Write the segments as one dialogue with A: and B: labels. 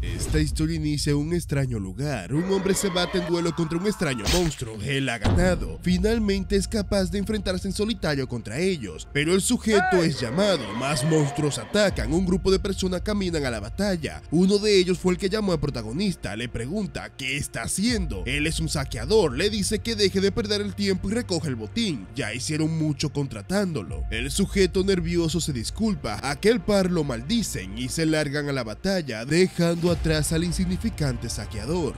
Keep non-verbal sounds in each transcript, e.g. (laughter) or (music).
A: Esta historia inicia en un extraño lugar. Un hombre se bate en duelo contra un extraño monstruo. Él ha ganado. Finalmente es capaz de enfrentarse en solitario contra ellos, pero el sujeto es llamado. Más monstruos atacan. Un grupo de personas caminan a la batalla. Uno de ellos fue el que llamó al protagonista. Le pregunta qué está haciendo. Él es un saqueador. Le dice que deje de perder el tiempo y recoge el botín. Ya hicieron mucho contratándolo. El sujeto nervioso se disculpa. Aquel par lo maldicen y se largan a la batalla, dejando atrás al insignificante saqueador.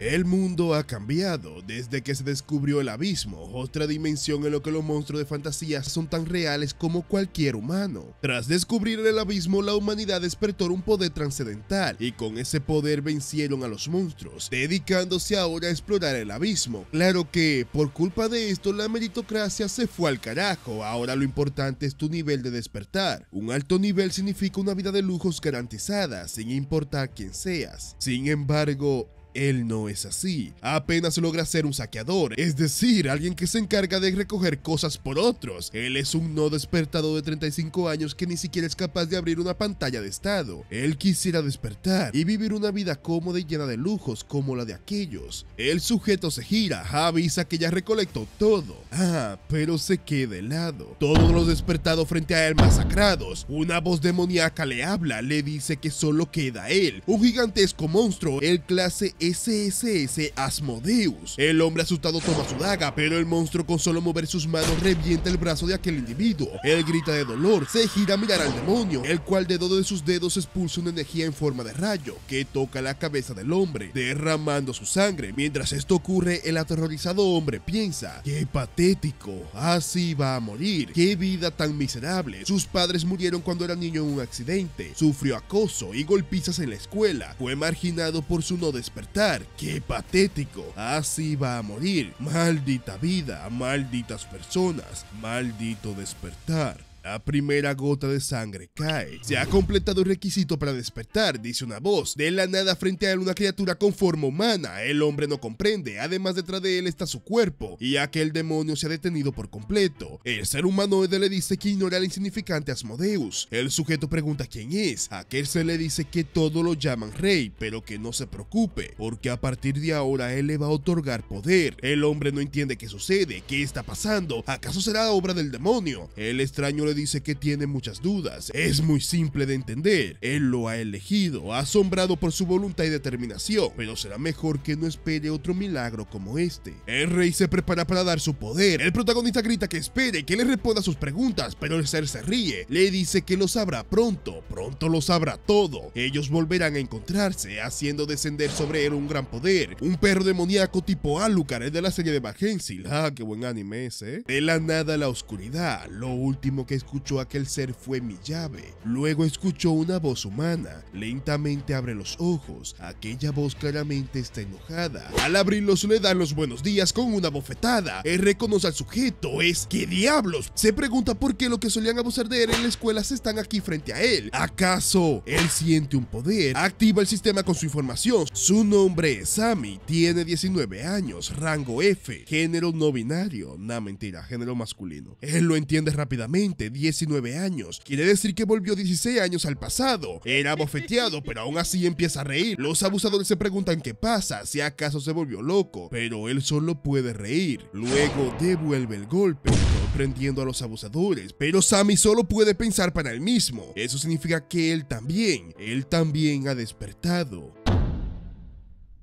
A: El mundo ha cambiado desde que se descubrió el abismo, otra dimensión en lo que los monstruos de fantasía son tan reales como cualquier humano. Tras descubrir el abismo, la humanidad despertó un poder trascendental y con ese poder vencieron a los monstruos, dedicándose ahora a explorar el abismo. Claro que, por culpa de esto, la meritocracia se fue al carajo, ahora lo importante es tu nivel de despertar. Un alto nivel significa una vida de lujos garantizada, sin importar quién seas. Sin embargo, él no es así. Apenas logra ser un saqueador, es decir, alguien que se encarga de recoger cosas por otros. Él es un no despertado de 35 años que ni siquiera es capaz de abrir una pantalla de estado. Él quisiera despertar y vivir una vida cómoda y llena de lujos como la de aquellos. El sujeto se gira, avisa que ya recolectó todo. Ah, pero se queda helado. Todos los despertados frente a él masacrados. Una voz demoníaca le habla, le dice que solo queda él, un gigantesco monstruo, el clase SSS Asmodeus. El hombre asustado toma su daga, pero el monstruo con solo mover sus manos revienta el brazo de aquel individuo. Él grita de dolor, se gira a mirar al demonio, el cual de dos de sus dedos expulsa una energía en forma de rayo que toca la cabeza del hombre, derramando su sangre. Mientras esto ocurre, el aterrorizado hombre piensa, qué patético, así va a morir, qué vida tan miserable. Sus padres murieron cuando era niño en un accidente, sufrió acoso y golpizas en la escuela, fue marginado por su no despertar ¡Qué patético! Así va a morir. Maldita vida, malditas personas, maldito despertar. La primera gota de sangre cae. Se ha completado el requisito para despertar, dice una voz. De la nada frente a él una criatura con forma humana. El hombre no comprende. Además detrás de él está su cuerpo. Y aquel demonio se ha detenido por completo. El ser humanoide le dice que ignora al insignificante Asmodeus. El sujeto pregunta quién es. Aquel se le dice que todo lo llaman rey, pero que no se preocupe, porque a partir de ahora él le va a otorgar poder. El hombre no entiende qué sucede, qué está pasando. ¿Acaso será obra del demonio? El extraño dice que tiene muchas dudas. Es muy simple de entender. Él lo ha elegido, asombrado por su voluntad y determinación, pero será mejor que no espere otro milagro como este. El rey se prepara para dar su poder. El protagonista grita que espere, que le responda sus preguntas, pero el ser se ríe. Le dice que lo sabrá pronto, pronto lo sabrá todo. Ellos volverán a encontrarse, haciendo descender sobre él un gran poder. Un perro demoníaco tipo Alucard, el de la serie de Valhensil. Ah, qué buen anime ese. De la nada a la oscuridad, lo último que escuchó aquel ser fue mi llave. Luego escuchó una voz humana. Lentamente abre los ojos. Aquella voz claramente está enojada. Al abrirlos le dan los buenos días con una bofetada. Él reconoce al sujeto. Es ¿qué diablos? Se pregunta por qué lo que solían abusar de él en la escuela se están aquí frente a él. ¿Acaso él siente un poder? Activa el sistema con su información. Su nombre es Sammy. Tiene 19 años. Rango F. Género no binario. Nah, mentira. Género masculino. Él lo entiende rápidamente 19 años. Quiere decir que volvió 16 años al pasado. Era bofeteado, (laughs) pero aún así empieza a reír. Los abusadores se preguntan qué pasa, si acaso se volvió loco, pero él solo puede reír. Luego devuelve el golpe sorprendiendo a los abusadores, pero Sammy solo puede pensar para él mismo. Eso significa que él también, él también ha despertado.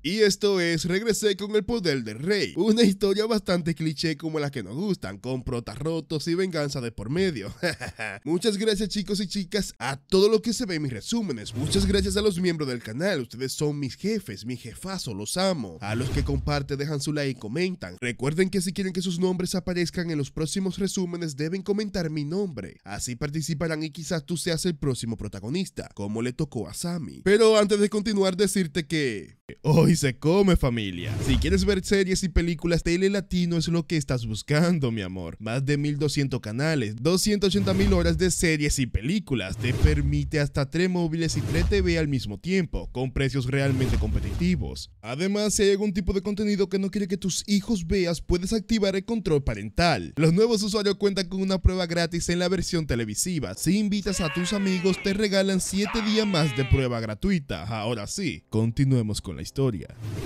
A: Y esto es Regresé con el poder del rey, una historia bastante cliché como la que nos gustan, con protas rotos y venganza de por medio. (laughs) Muchas gracias chicos y chicas a todo lo que se ve en mis resúmenes, muchas gracias a los miembros del canal, ustedes son mis jefes, mi jefazo, los amo. A los que comparten, dejan su like y comentan. Recuerden que si quieren que sus nombres aparezcan en los próximos resúmenes deben comentar mi nombre, así participarán y quizás tú seas el próximo protagonista, como le tocó a Sammy. Pero antes de continuar decirte que... Hoy se come familia. Si quieres ver series y películas, Tele Latino es lo que estás buscando, mi amor. Más de 1200 canales, 280 mil horas de series y películas. Te permite hasta 3 móviles y 3 TV al mismo tiempo, con precios realmente competitivos. Además, si hay algún tipo de contenido que no quiere que tus hijos veas, puedes activar el control parental. Los nuevos usuarios cuentan con una prueba gratis en la versión televisiva. Si invitas a tus amigos, te regalan 7 días más de prueba gratuita. Ahora sí, continuemos con la historia.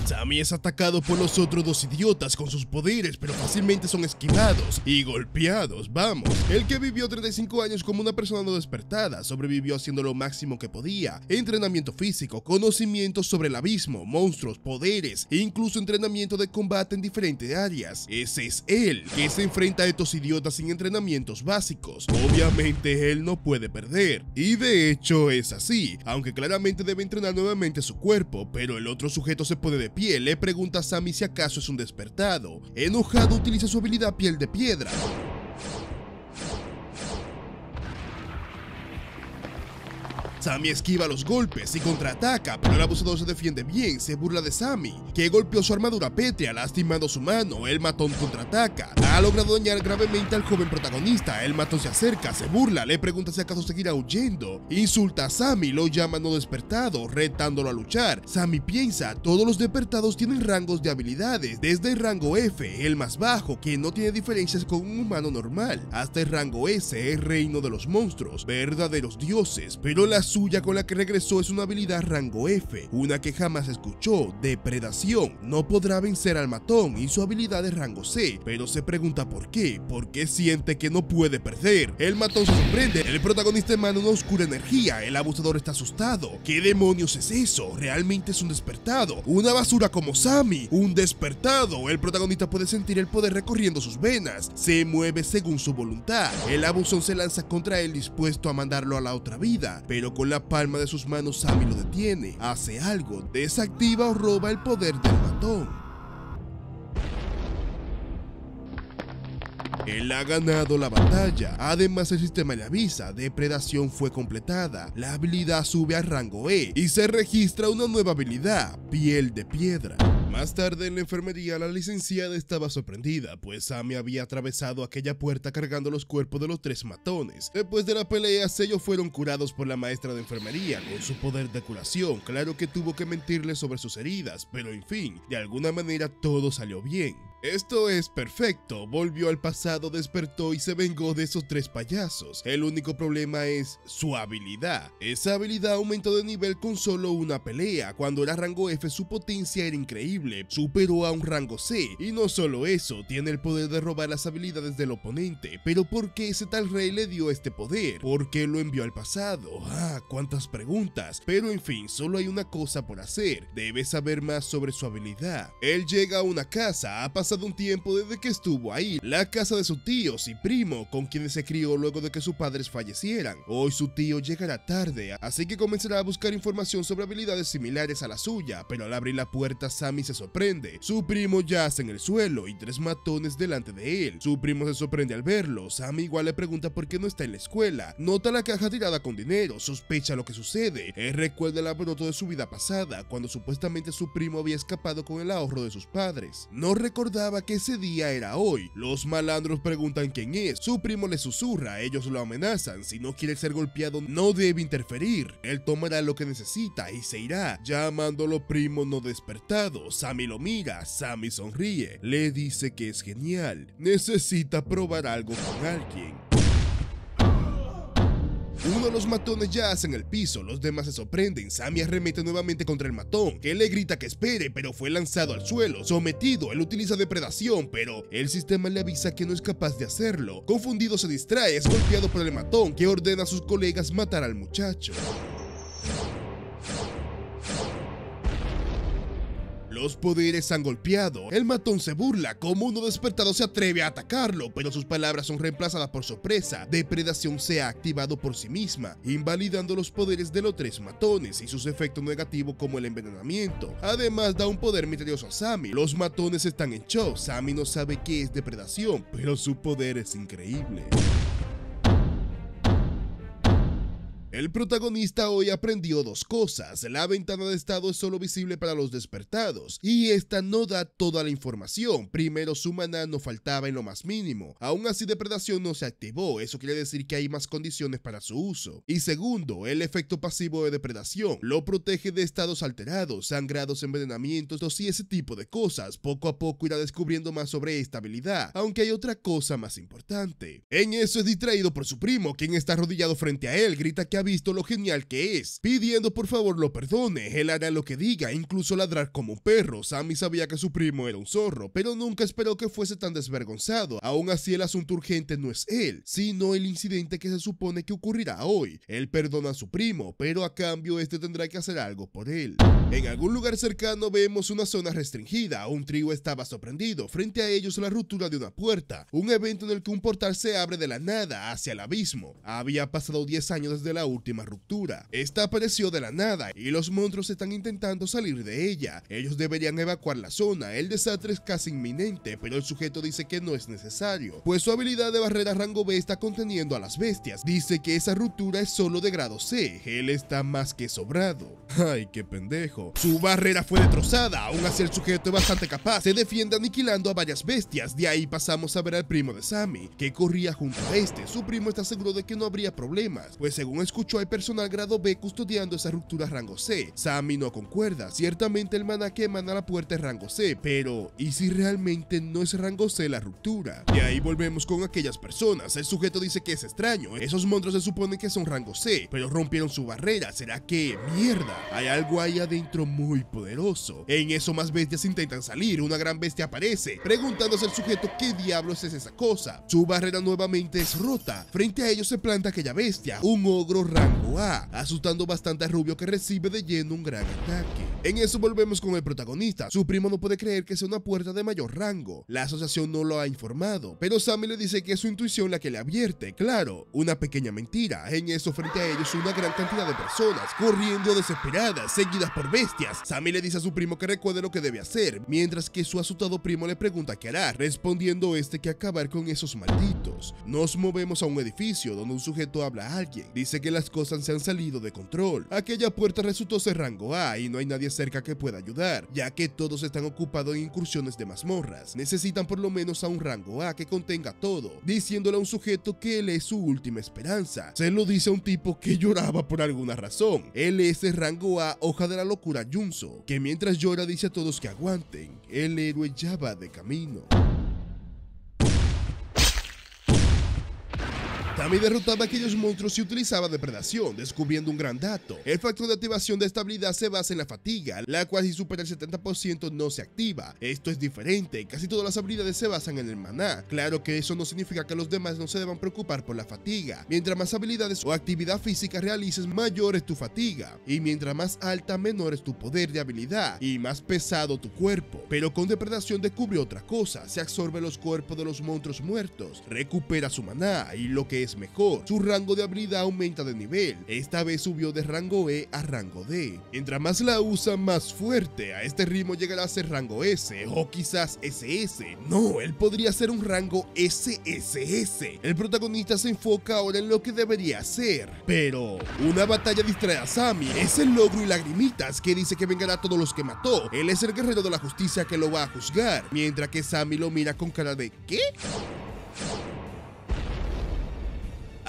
A: Sammy es atacado por los otros dos idiotas con sus poderes, pero fácilmente son esquivados y golpeados, vamos. El que vivió 35 años como una persona no despertada, sobrevivió haciendo lo máximo que podía. Entrenamiento físico, conocimientos sobre el abismo, monstruos, poderes e incluso entrenamiento de combate en diferentes áreas. Ese es él, que se enfrenta a estos idiotas sin entrenamientos básicos. Obviamente él no puede perder. Y de hecho es así, aunque claramente debe entrenar nuevamente su cuerpo, pero el otro sujeto se pone de pie, le pregunta a Sammy si acaso es un despertado. Enojado utiliza su habilidad piel de piedra. Sammy esquiva los golpes y contraataca, pero el abusador se defiende bien, se burla de Sammy, que golpeó su armadura pétrea, lastimando su mano, el matón contraataca. Ha logrado dañar gravemente al joven protagonista, el matón se acerca, se burla, le pregunta si acaso seguirá huyendo, insulta a Sammy, lo llama no despertado, retándolo a luchar. Sammy piensa, todos los despertados tienen rangos de habilidades, desde el rango F, el más bajo, que no tiene diferencias con un humano normal, hasta el rango S, el reino de los monstruos, verdaderos dioses, pero las suya con la que regresó es una habilidad rango F, una que jamás escuchó, depredación. No podrá vencer al matón y su habilidad de rango C, pero se pregunta por qué, por qué siente que no puede perder. El matón se sorprende, el protagonista emana una oscura energía, el abusador está asustado. ¿Qué demonios es eso? Realmente es un despertado, una basura como Sammy, un despertado. El protagonista puede sentir el poder recorriendo sus venas, se mueve según su voluntad. El abusón se lanza contra él dispuesto a mandarlo a la otra vida, pero con la palma de sus manos Sammy lo detiene, hace algo, desactiva o roba el poder del matón. Él ha ganado la batalla. Además, el sistema le avisa, depredación fue completada. La habilidad sube a rango E y se registra una nueva habilidad, piel de piedra. Más tarde en la enfermería, la licenciada estaba sorprendida, pues Sammy había atravesado aquella puerta cargando los cuerpos de los tres matones. Después de la pelea, ellos fueron curados por la maestra de enfermería con su poder de curación. Claro que tuvo que mentirle sobre sus heridas, pero en fin, de alguna manera todo salió bien. Esto es perfecto, volvió al pasado, despertó y se vengó de esos tres payasos. El único problema es su habilidad. Esa habilidad aumentó de nivel con solo una pelea. Cuando era rango F su potencia era increíble, superó a un rango C. Y no solo eso, tiene el poder de robar las habilidades del oponente. Pero ¿por qué ese tal rey le dio este poder? ¿Por qué lo envió al pasado? Ah, cuántas preguntas. Pero en fin, solo hay una cosa por hacer. Debes saber más sobre su habilidad. Él llega a una casa, ha pasado un tiempo desde que estuvo ahí, la casa de sus tíos y primo, con quienes se crió luego de que sus padres fallecieran. Hoy su tío llegará tarde, así que comenzará a buscar información sobre habilidades similares a la suya, pero al abrir la puerta Sammy se sorprende. Su primo yace en el suelo y tres matones delante de él. Su primo se sorprende al verlo, Sammy igual le pregunta por qué no está en la escuela. Nota la caja tirada con dinero, sospecha lo que sucede. Él recuerda el alboroto de su vida pasada, cuando supuestamente su primo había escapado con el ahorro de sus padres. No recordaba que ese día era hoy. Los malandros preguntan quién es, su primo le susurra, ellos lo amenazan, si no quiere ser golpeado no debe interferir, él tomará lo que necesita y se irá, llamándolo primo no despertado, Sammy lo mira, Sammy sonríe, le dice que es genial, necesita probar algo con alguien. Uno de los matones yace en el piso, los demás se sorprenden. Sammy arremete nuevamente contra el matón, que le grita que espere, pero fue lanzado al suelo. Sometido, él utiliza depredación, pero el sistema le avisa que no es capaz de hacerlo. Confundido se distrae, es golpeado por el matón, que ordena a sus colegas matar al muchacho. Los poderes han golpeado. El matón se burla, como uno despertado se atreve a atacarlo, pero sus palabras son reemplazadas por sorpresa. Depredación se ha activado por sí misma, invalidando los poderes de los tres matones y sus efectos negativos como el envenenamiento. Además da un poder misterioso a Sammy. Los matones están en shock, Sammy no sabe qué es depredación, pero su poder es increíble. El protagonista hoy aprendió dos cosas. La ventana de estado es solo visible para los despertados y esta no da toda la información. Primero, su maná no faltaba en lo más mínimo. Aún así, depredación no se activó. Eso quiere decir que hay más condiciones para su uso. Y segundo, el efecto pasivo de depredación lo protege de estados alterados, sangrados, envenenamientos y ese tipo de cosas. Poco a poco irá descubriendo más sobre esta habilidad, aunque hay otra cosa más importante. En eso es distraído por su primo, quien está arrodillado frente a él, grita que visto lo genial que es, pidiendo por favor lo perdone, él hará lo que diga, incluso ladrar como un perro. Sammy sabía que su primo era un zorro, pero nunca esperó que fuese tan desvergonzado. Aún así el asunto urgente no es él, sino el incidente que se supone que ocurrirá hoy. Él perdona a su primo, pero a cambio este tendrá que hacer algo por él. En algún lugar cercano vemos una zona restringida, un trío estaba sorprendido, frente a ellos la ruptura de una puerta, un evento en el que un portal se abre de la nada hacia el abismo. Había pasado 10 años desde la última ruptura. Esta apareció de la nada y los monstruos están intentando salir de ella. Ellos deberían evacuar la zona, el desastre es casi inminente, pero el sujeto dice que no es necesario, pues su habilidad de barrera rango B está conteniendo a las bestias. Dice que esa ruptura es solo de grado C, él está más que sobrado. Ay, qué pendejo. Su barrera fue destrozada, aún así el sujeto es bastante capaz, se defiende aniquilando a varias bestias. De ahí pasamos a ver al primo de Sammy, que corría junto a este. Su primo está seguro de que no habría problemas, pues según escuchó hay personal grado B custodiando esa ruptura rango C. Sammy no concuerda, ciertamente el mana que emana la puerta es rango C, pero ¿y si realmente no es rango C la ruptura? Y ahí volvemos con aquellas personas, el sujeto dice que es extraño, esos monstruos se suponen que son rango C, pero rompieron su barrera, ¿será que mierda? Hay algo ahí adentro muy poderoso. En eso más bestias intentan salir, una gran bestia aparece, preguntándose al sujeto qué diablos es esa cosa. Su barrera nuevamente es rota. Frente a ellos se planta aquella bestia, un ogro rango A, asustando bastante a Rubio que recibe de lleno un gran ataque. En eso volvemos con el protagonista. Su primo no puede creer que sea una puerta de mayor rango. La asociación no lo ha informado, pero Sammy le dice que es su intuición la que le advierte. Claro, una pequeña mentira. En eso frente a ellos una gran cantidad de personas, corriendo desesperadas, seguidas por bestias. Sammy le dice a su primo que recuerde lo que debe hacer, mientras que su asustado primo le pregunta qué hará, respondiendo este que acabar con esos malditos. Nos movemos a un edificio donde un sujeto habla a alguien. Dice que las cosas se han salido de control. Aquella puerta resultó ser rango A y no hay nadie cerca que pueda ayudar, ya que todos están ocupados en incursiones de mazmorras. Necesitan por lo menos a un rango A que contenga todo, diciéndole a un sujeto que él es su última esperanza. Se lo dice a un tipo que lloraba por alguna razón. Él es el rango A, hoja de la locura Junso, que mientras llora dice a todos que aguanten, el héroe ya va de camino. Sammy derrotaba aquellos monstruos y utilizaba depredación, descubriendo un gran dato. El factor de activación de esta habilidad se basa en la fatiga, la cual si supera el 70% no se activa. Esto es diferente, casi todas las habilidades se basan en el maná. Claro que eso no significa que los demás no se deban preocupar por la fatiga. Mientras más habilidades o actividad física realices, mayor es tu fatiga. Y mientras más alta, menor es tu poder de habilidad y más pesado tu cuerpo. Pero con depredación descubre otra cosa, se absorbe los cuerpos de los monstruos muertos, recupera su maná y lo que es mejor, su rango de habilidad aumenta de nivel, esta vez subió de rango E a rango D. Mientras más la usa, más fuerte, a este ritmo llegará a ser rango S o quizás SS. No, él podría ser un rango SSS. El protagonista se enfoca ahora en lo que debería ser. Pero, una batalla distrae a Sammy, es el logro y lagrimitas que dice que vengará a todos los que mató. Él es el guerrero de la justicia que lo va a juzgar, mientras que Sammy lo mira con cara de ¿qué?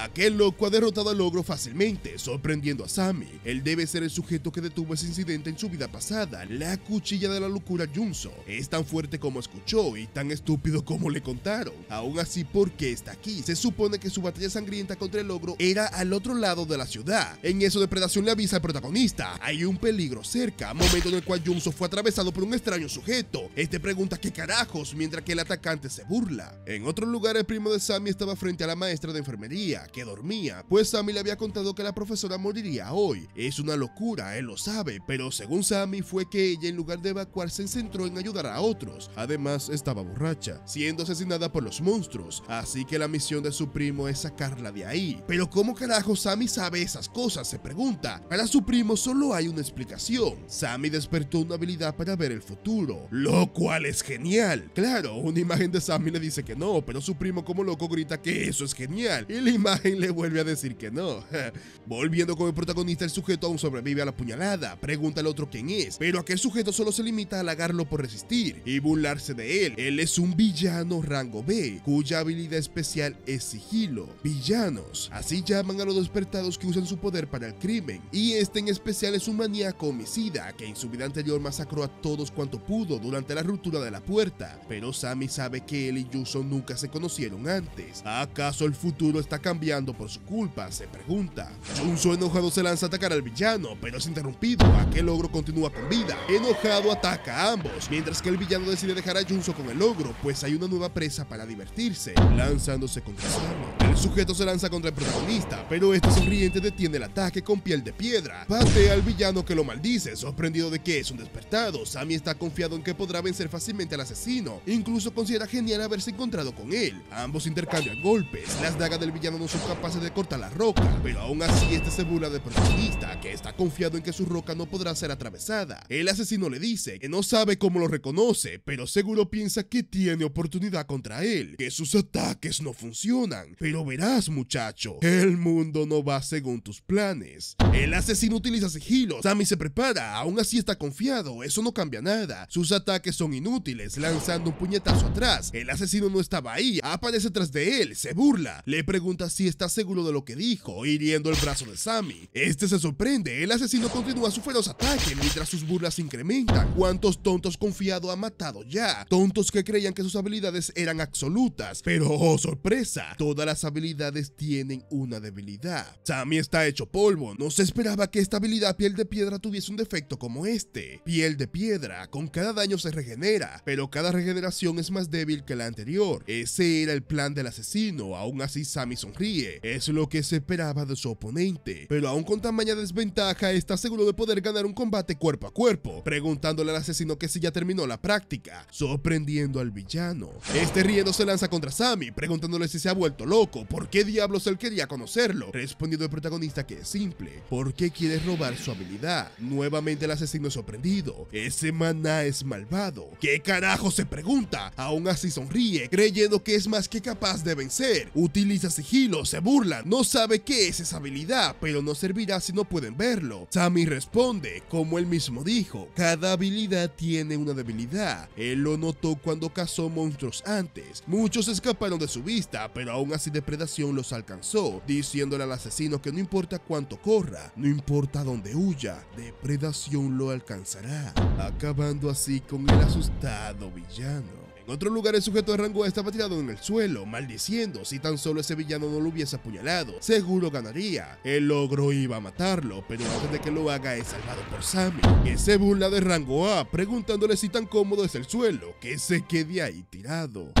A: Aquel loco ha derrotado al ogro fácilmente, sorprendiendo a Sammy. Él debe ser el sujeto que detuvo ese incidente en su vida pasada, la cuchilla de la locura Junso. Es tan fuerte como escuchó y tan estúpido como le contaron. Aún así, ¿por qué está aquí? Se supone que su batalla sangrienta contra el ogro era al otro lado de la ciudad. En eso depredación le avisa al protagonista. Hay un peligro cerca, momento en el cual Junso fue atravesado por un extraño sujeto. Este pregunta qué carajos, mientras que el atacante se burla. En otro lugar, el primo de Sammy estaba frente a la maestra de enfermería, que dormía, pues Sammy le había contado que la profesora moriría hoy. Es una locura, él lo sabe, pero según Sammy fue que ella en lugar de evacuar se centró en ayudar a otros. Además, estaba borracha, siendo asesinada por los monstruos, así que la misión de su primo es sacarla de ahí. Pero ¿cómo carajo Sammy sabe esas cosas? Se pregunta. Para su primo solo hay una explicación. Sammy despertó una habilidad para ver el futuro, lo cual es genial. Claro, una imagen de Sammy le dice que no, pero su primo como loco grita que eso es genial. Y la imagen le vuelve a decir que no. (laughs) Volviendo con el protagonista, el sujeto aún sobrevive a la puñalada. Pregunta al otro quién es, pero aquel sujeto solo se limita a halagarlo por resistir y burlarse de él. Él es un villano rango B, cuya habilidad especial es sigilo. Villanos, así llaman a los despertados que usan su poder para el crimen, y este en especial es un maníaco homicida que en su vida anterior masacró a todos cuanto pudo durante la ruptura de la puerta, pero Sammy sabe que él y Yuso nunca se conocieron antes. ¿Acaso el futuro está cambiando por su culpa? Se pregunta. Junso enojado se lanza a atacar al villano, pero es interrumpido. Aquel ogro continúa con vida. Enojado ataca a ambos, mientras que el villano decide dejar a Junso con el ogro, pues hay una nueva presa para divertirse, lanzándose contra Sammy. El sujeto se lanza contra el protagonista, pero este sonriente detiene el ataque con piel de piedra. Patea al villano que lo maldice, sorprendido de que es un despertado. Sammy está confiado en que podrá vencer fácilmente al asesino, incluso considera genial haberse encontrado con él. Ambos intercambian golpes, las dagas del villano no capaces de cortar la roca, pero aún así este se burla del protagonista, que está confiado en que su roca no podrá ser atravesada. El asesino le dice que no sabe cómo lo reconoce, pero seguro piensa que tiene oportunidad contra él, que sus ataques no funcionan. Pero verás muchacho, el mundo no va según tus planes. El asesino utiliza sigilo, Sammy se prepara, aún así está confiado, eso no cambia nada. Sus ataques son inútiles, lanzando un puñetazo atrás. El asesino no estaba ahí, aparece tras de él, se burla, le pregunta si está seguro de lo que dijo, hiriendo el brazo de Sammy. Este se sorprende, el asesino continúa su feroz ataque mientras sus burlas incrementan. ¿Cuántos tontos confiado ha matado ya? Tontos que creían que sus habilidades eran absolutas, pero oh sorpresa, todas las habilidades tienen una debilidad. Sammy está hecho polvo, no se esperaba que esta habilidad piel de piedra tuviese un defecto como este. Piel de piedra, con cada daño se regenera, pero cada regeneración es más débil que la anterior. Ese era el plan del asesino, aún así Sammy sonríe, es lo que se esperaba de su oponente, pero aún con tamaña desventaja está seguro de poder ganar un combate cuerpo a cuerpo, preguntándole al asesino que si ya terminó la práctica, sorprendiendo al villano. Este riendo se lanza contra Sammy, preguntándole si se ha vuelto loco, por qué diablos él quería conocerlo, respondiendo el protagonista que es simple, ¿por qué quiere robar su habilidad? Nuevamente el asesino es sorprendido, ese maná es malvado, ¿qué carajo se pregunta? Aún así sonríe, creyendo que es más que capaz de vencer, utiliza sigilo, se burla, no sabe qué es esa habilidad, pero no servirá si no pueden verlo. Sammy responde, como él mismo dijo, cada habilidad tiene una debilidad, él lo notó cuando cazó monstruos antes, muchos escaparon de su vista, pero aún así depredación los alcanzó, diciéndole al asesino que no importa cuánto corra, no importa dónde huya, depredación lo alcanzará, acabando así con el asustado villano. En otro lugar, el sujeto de rango estaba tirado en el suelo, maldiciendo. Si tan solo ese villano no lo hubiese apuñalado, seguro ganaría. El logro iba a matarlo, pero antes de que lo haga es salvado por Sammy, que se burla de rango A, preguntándole si tan cómodo es el suelo, que se quede ahí tirado.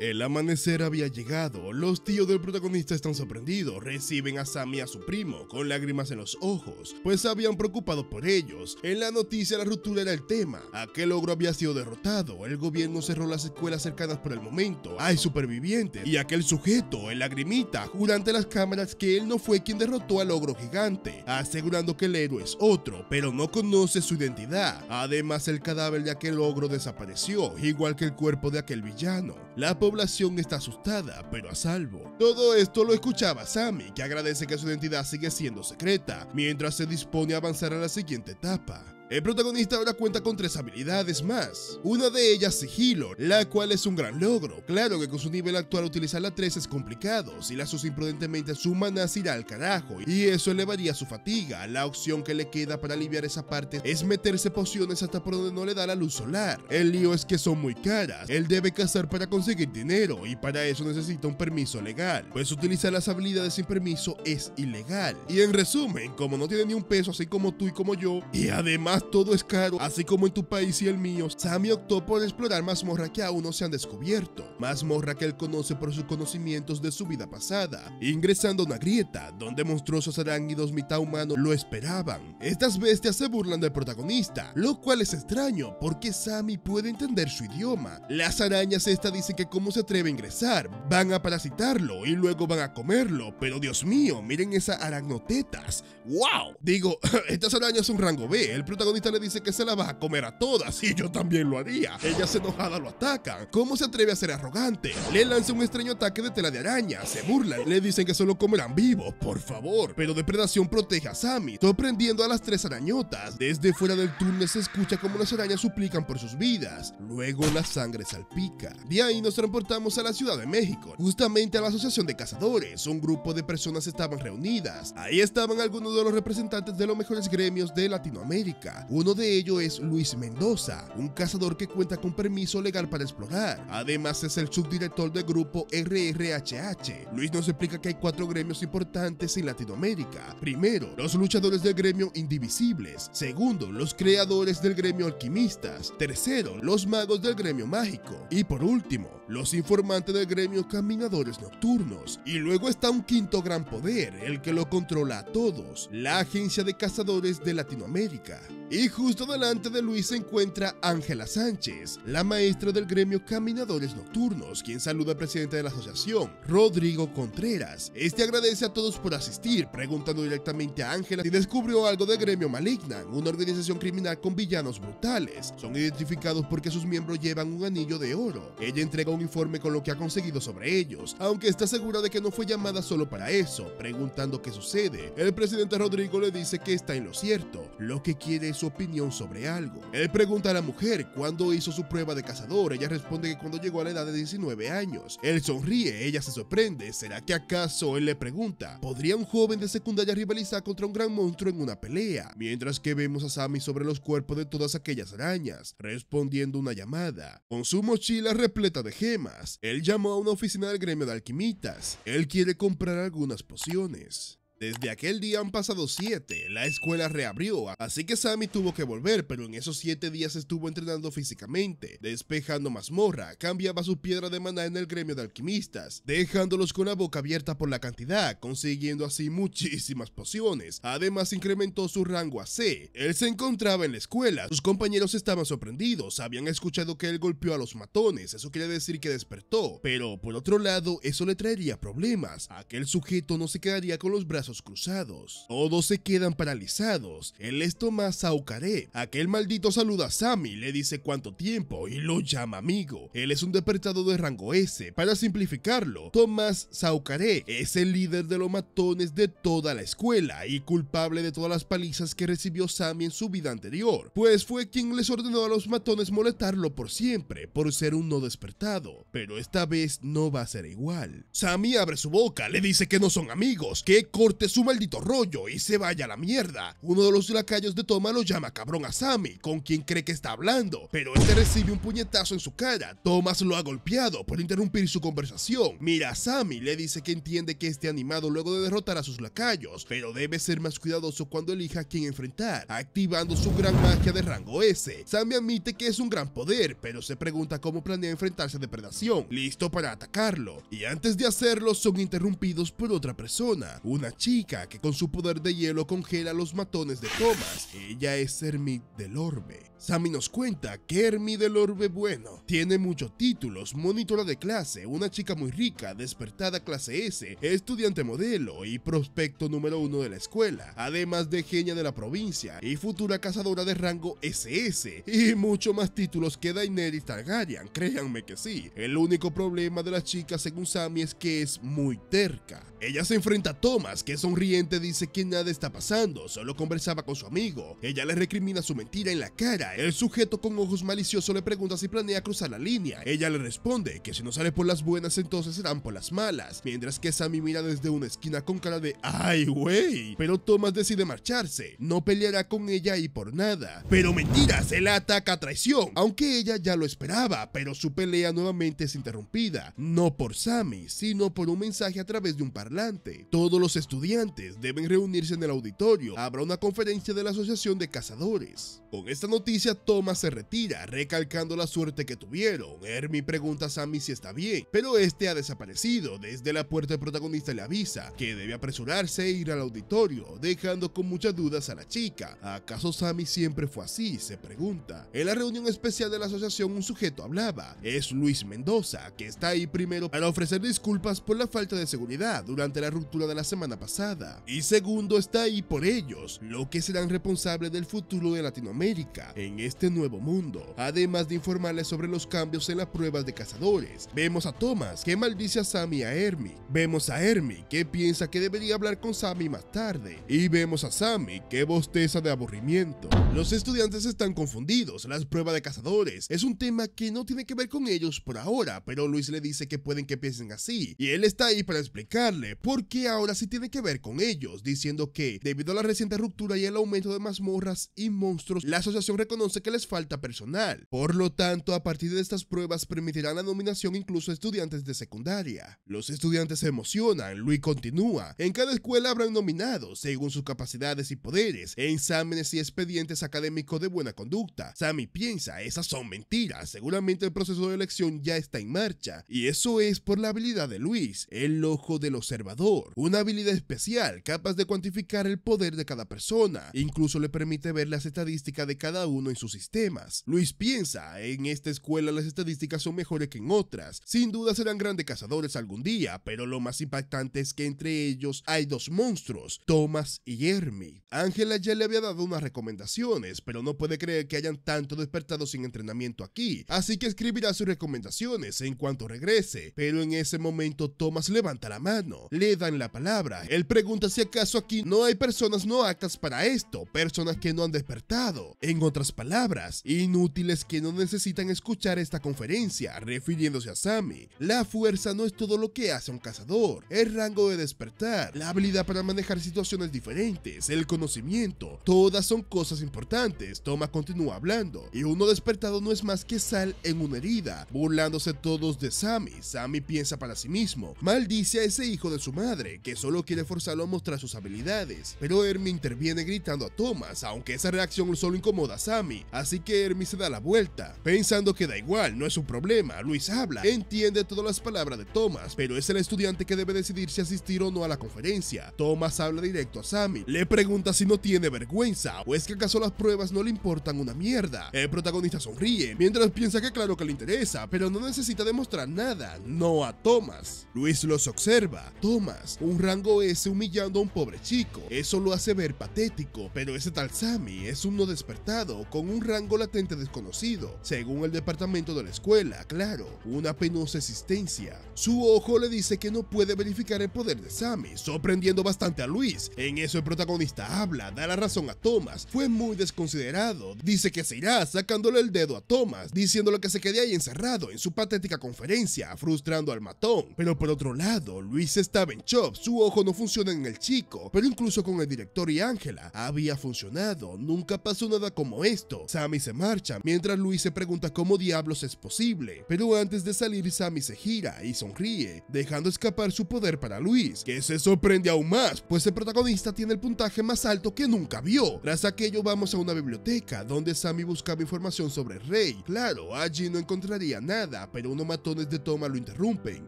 A: El amanecer había llegado, los tíos del protagonista están sorprendidos, reciben a Sammy y a su primo, con lágrimas en los ojos, pues se habían preocupado por ellos. En la noticia la ruptura era el tema, aquel ogro había sido derrotado, el gobierno cerró las escuelas cercanas por el momento, hay supervivientes, y aquel sujeto, el lagrimita, jura ante las cámaras que él no fue quien derrotó al ogro gigante, asegurando que el héroe es otro, pero no conoce su identidad. Además el cadáver de aquel ogro desapareció, igual que el cuerpo de aquel villano. La población está asustada, pero a salvo. Todo esto lo escuchaba Sammy, que agradece que su identidad sigue siendo secreta, mientras se dispone a avanzar a la siguiente etapa. El protagonista ahora cuenta con tres habilidades más. Una de ellas sigilo, la cual es un gran logro. Claro que con su nivel actual utilizar la 3 es complicado, si la usa imprudentemente su maná se irá al carajo y eso elevaría su fatiga. La opción que le queda para aliviar esa parte es meterse pociones hasta por donde no le da la luz solar. El lío es que son muy caras, él debe cazar para conseguir dinero y para eso necesita un permiso legal, pues utilizar las habilidades sin permiso es ilegal. Y en resumen, como no tiene ni un peso así como tú y como yo, y además todo es caro, así como en tu país y el mío, Sammy optó por explorar mazmorra que aún no se han descubierto, mazmorra que él conoce por sus conocimientos de su vida pasada, ingresando a una grieta donde monstruosos arácnidos mitad humanos lo esperaban. Estas bestias se burlan del protagonista, lo cual es extraño porque Sammy puede entender su idioma. Las arañas esta dicen que cómo se atreve a ingresar, van a parasitarlo y luego van a comerlo, pero Dios mío, miren esas aracnotetas, wow. Digo, (laughs) estas arañas son rango B, el protagonista protagonista le dice que se la va a comer a todas y yo también lo haría. Ellas enojada lo atacan. ¿Cómo se atreve a ser arrogante? Le lanza un extraño ataque de tela de araña, se burlan, le dicen que solo comerán vivo, por favor. Pero Depredación protege a Sammy, sorprendiendo a las tres arañotas. Desde fuera del túnel se escucha como las arañas suplican por sus vidas. Luego la sangre salpica. De ahí nos transportamos a la Ciudad de México, justamente a la Asociación de Cazadores. Un grupo de personas estaban reunidas. Ahí estaban algunos de los representantes de los mejores gremios de Latinoamérica. Uno de ellos es Luis Mendoza, un cazador que cuenta con permiso legal para explorar. Además es el subdirector del grupo RRHH. Luis nos explica que hay cuatro gremios importantes en Latinoamérica. Primero, los luchadores del gremio Indivisibles. Segundo, los creadores del gremio Alquimistas. Tercero, los magos del gremio Mágico. Y por último, los informantes del gremio Caminadores Nocturnos. Y luego está un quinto gran poder, el que lo controla a todos, la Agencia de Cazadores de Latinoamérica. Y justo delante de Luis se encuentra Ángela Sánchez, la maestra del gremio Caminadores Nocturnos, quien saluda al presidente de la asociación, Rodrigo Contreras. Este agradece a todos por asistir, preguntando directamente a Ángela si descubrió algo del gremio Malignan, una organización criminal con villanos brutales. Son identificados porque sus miembros llevan un anillo de oro. Ella entrega un informe con lo que ha conseguido sobre ellos, aunque está segura de que no fue llamada solo para eso, preguntando qué sucede. El presidente Rodrigo le dice que está en lo cierto, lo que quiere es su opinión sobre algo. Él pregunta a la mujer cuándo hizo su prueba de cazador, ella responde que cuando llegó a la edad de 19 años. Él sonríe, ella se sorprende, ¿será que acaso él le pregunta? ¿Podría un joven de secundaria rivalizar contra un gran monstruo en una pelea? Mientras que vemos a Sammy sobre los cuerpos de todas aquellas arañas, respondiendo una llamada. Con su mochila repleta de gemas, él llamó a una oficina del gremio de alquimitas. Él quiere comprar algunas pociones. Desde aquel día han pasado 7, la escuela reabrió, así que Sammy tuvo que volver, pero en esos 7 días estuvo entrenando físicamente, despejando mazmorra, cambiaba su piedra de maná en el gremio de alquimistas, dejándolos con la boca abierta por la cantidad, consiguiendo así muchísimas pociones, además incrementó su rango a C. Él se encontraba en la escuela, sus compañeros estaban sorprendidos, habían escuchado que él golpeó a los matones, eso quiere decir que despertó, pero por otro lado eso le traería problemas, aquel sujeto no se quedaría con los brazos cruzados. Todos se quedan paralizados. Él es Tomás Saucaré. Aquel maldito saluda a Sammy, le dice cuánto tiempo y lo llama amigo. Él es un despertado de rango S. Para simplificarlo, Tomás Saucaré es el líder de los matones de toda la escuela y culpable de todas las palizas que recibió Sammy en su vida anterior, pues fue quien les ordenó a los matones molestarlo por siempre, por ser un no despertado. Pero esta vez no va a ser igual. Sammy abre su boca, le dice que no son amigos, que corte su maldito rollo y se vaya a la mierda. Uno de los lacayos de Toma lo llama cabrón a Sammy, con quien cree que está hablando, pero este recibe un puñetazo en su cara. Thomas lo ha golpeado por interrumpir su conversación. Mira a Sammy, le dice que entiende que esté animado luego de derrotar a sus lacayos, pero debe ser más cuidadoso cuando elija a quién enfrentar, activando su gran magia de rango S. Sammy admite que es un gran poder, pero se pregunta cómo planea enfrentarse a Depredación, listo para atacarlo, y antes de hacerlo son interrumpidos por otra persona, una chica que con su poder de hielo congela los matones de Thomas. Ella es Hermit del Orbe. Sammy nos cuenta que Hermit del Orbe bueno tiene muchos títulos, monitora de clase, una chica muy rica, despertada clase S, estudiante modelo y prospecto número uno de la escuela, además de genia de la provincia y futura cazadora de rango SS y mucho más títulos que Daenerys Targaryen, créanme que sí. El único problema de la chica según Sammy es que es muy terca. Ella se enfrenta a Thomas, que sonriente dice que nada está pasando, solo conversaba con su amigo. Ella le recrimina su mentira en la cara. El sujeto con ojos maliciosos le pregunta si planea cruzar la línea. Ella le responde que si no sale por las buenas entonces serán por las malas, mientras que Sammy mira desde una esquina con cara de ¡ay, güey! Pero Thomas decide marcharse, no peleará con ella y por nada. Pero mentiras, él la ataca a traición, aunque ella ya lo esperaba, pero su pelea nuevamente es interrumpida, no por Sammy, sino por un mensaje a través de un parlante. Todos los estudiantes deben reunirse en el auditorio. Habrá una conferencia de la Asociación de Cazadores. Con esta noticia, Thomas se retira, recalcando la suerte que tuvieron. Hermie pregunta a Sammy si está bien, pero este ha desaparecido. Desde la puerta el protagonista le avisa que debe apresurarse e ir al auditorio, dejando con muchas dudas a la chica. ¿Acaso Sammy siempre fue así? Se pregunta. En la reunión especial de la asociación un sujeto hablaba. Es Luis Mendoza, que está ahí primero para ofrecer disculpas por la falta de seguridad durante la ruptura de la semana pasada. Y segundo, está ahí por ellos, lo que serán responsables del futuro de Latinoamérica este nuevo mundo. Además de informarles sobre los cambios en las pruebas de cazadores. Vemos a Thomas, que maldice a Sammy y a Hermie. Vemos a Hermie, que piensa que debería hablar con Sammy más tarde. Y vemos a Sammy, que bosteza de aburrimiento. Los estudiantes están confundidos, las pruebas de cazadores es un tema que no tiene que ver con ellos por ahora, pero Luis le dice que pueden que piensen así, y él está ahí para explicarle por qué ahora sí tiene que ver con ellos, diciendo que debido a la reciente ruptura y el aumento de mazmorras y monstruos, la asociación reconoce que les falta personal. Por lo tanto, a partir de estas pruebas permitirán la nominación incluso a estudiantes de secundaria. Los estudiantes se emocionan, Luis continúa, en cada escuela habrán nominados según sus capacidades y poderes, exámenes y expedientes académicos de buena conducta. Sammy piensa, esas son mentiras, seguramente el proceso de elección ya está en marcha, y eso es por la habilidad de Luis, el ojo del observador, una habilidad especial capaz de cuantificar el poder de cada persona, incluso le permite ver las estadísticas de cada uno en sus sistemas. Luis piensa, en esta escuela las estadísticas son mejores que en otras, sin duda serán grandes cazadores algún día, pero lo más impactante es que entre ellos hay dos monstruos, Thomas y Hermie. Ángela ya le había dado unas recomendaciones, pero no puede creer que hayan tanto despertado sin entrenamiento aquí, así que escribirá sus recomendaciones en cuanto regrese, pero en ese momento Thomas levanta la mano, le dan la palabra, él pregunta si acaso aquí no hay personas no actas para esto, personas que no han despertado, en otras palabras, inútiles que no necesitan escuchar esta conferencia, refiriéndose a Sammy, la fuerza no es todo lo que hace un cazador, el rango de despertar, la habilidad para manejar situaciones diferentes, el conocimiento, todas son cosas importantes, Thomas continúa hablando, y uno despertado no es más que sal en una herida, burlándose todos de Sammy. Sammy piensa para sí mismo, maldice a ese hijo de su madre, que solo quiere forzarlo a mostrar sus habilidades. Pero Hermie interviene gritando a Thomas, aunque esa reacción solo incomoda a Sammy, así que Hermie se da la vuelta, pensando que da igual, no es un problema. Luis habla, entiende todas las palabras de Thomas, pero es el estudiante que debe decidir si asistir o no a la conferencia. Thomas habla directo a Sammy, le pregunta si no tiene vergüenza, o es que acaso las pruebas no le importan una mierda. El protagonista sonríe, mientras piensa que claro que le interesa, pero no necesita demostrar nada, no a Thomas. Luis los observa. Thomas, un rango S humillando a un pobre chico. Eso lo hace ver patético, pero ese tal Sammy es uno despertado con un rango latente desconocido, según el departamento de la escuela, claro, una penosa existencia. Su ojo le dice que no puede verificar el poder de Sammy, sorprendiendo bastante a Luis. En eso el protagonista habla, da la razón a Thomas, fue muy desconsiderado, dice que se irá sacándole el dedo a Thomas, diciéndole que se quede ahí encerrado en su patética conferencia, frustrando al matón. Pero por otro lado, Luis estaba en shock, su ojo no funciona en el chico, pero incluso con el director y Ángela había funcionado, nunca pasó nada como Sammy se marcha, mientras Luis se pregunta cómo diablos es posible, pero antes de salir Sammy se gira y sonríe, dejando escapar su poder para Luis, que se sorprende aún más, pues el protagonista tiene el puntaje más alto que nunca vio. Tras aquello vamos a una biblioteca, donde Sammy buscaba información sobre rey. Claro, allí no encontraría nada, pero unos matones de Toma lo interrumpen.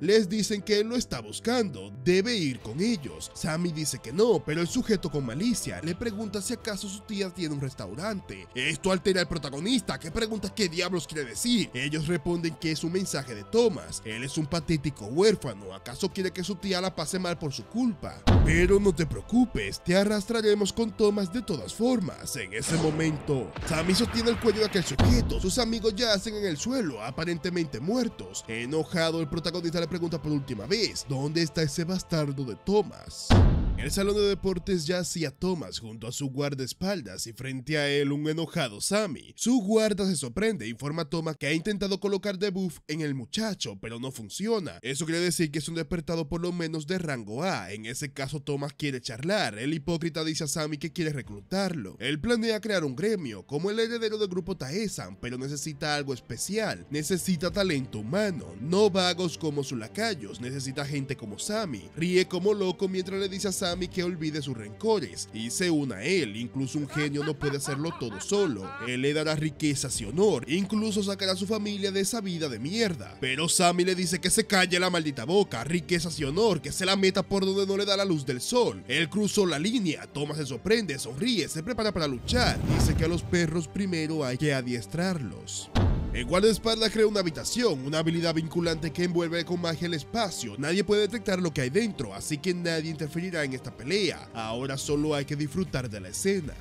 A: Les dicen que él lo está buscando, debe ir con ellos. Sammy dice que no, pero el sujeto con malicia le pregunta si acaso su tía tiene un restaurante. Esto altera al protagonista, que pregunta qué diablos quiere decir. Ellos responden que es un mensaje de Thomas. Él es un patético huérfano, ¿acaso quiere que su tía la pase mal por su culpa? Pero no te preocupes, te arrastraremos con Thomas de todas formas. En ese momento, Sammy sostiene el cuello de aquel sujeto, sus amigos yacen en el suelo, aparentemente muertos. Enojado, el protagonista le pregunta por última vez, ¿dónde está ese bastardo de Thomas? El salón de deportes yacía Thomas junto a su guardaespaldas y frente a él un enojado Sammy. Su guarda se sorprende e informa a Thomas que ha intentado colocar debuff en el muchacho, pero no funciona. Eso quiere decir que es un despertado por lo menos de rango A. En ese caso Thomas quiere charlar. El hipócrita dice a Sammy que quiere reclutarlo. Él planea crear un gremio, como el heredero del grupo Taesan, pero necesita algo especial. Necesita talento humano, no vagos como sus lacayos. Necesita gente como Sammy. Ríe como loco mientras le dice a Sammy que olvide sus rencores y se una a él. Incluso un genio no puede hacerlo todo solo. Él le dará riquezas y honor. Incluso sacará a su familia de esa vida de mierda. Pero Sammy le dice que se calle la maldita boca. Riquezas y honor, que se la meta por donde no le da la luz del sol. Él cruzó la línea. Thomas se sorprende, sonríe, se prepara para luchar. Dice que a los perros primero hay que adiestrarlos. El guardaespaldas crea una habitación, una habilidad vinculante que envuelve con magia el espacio. Nadie puede detectar lo que hay dentro, así que nadie interferirá en esta pelea. Ahora solo hay que disfrutar de la escena.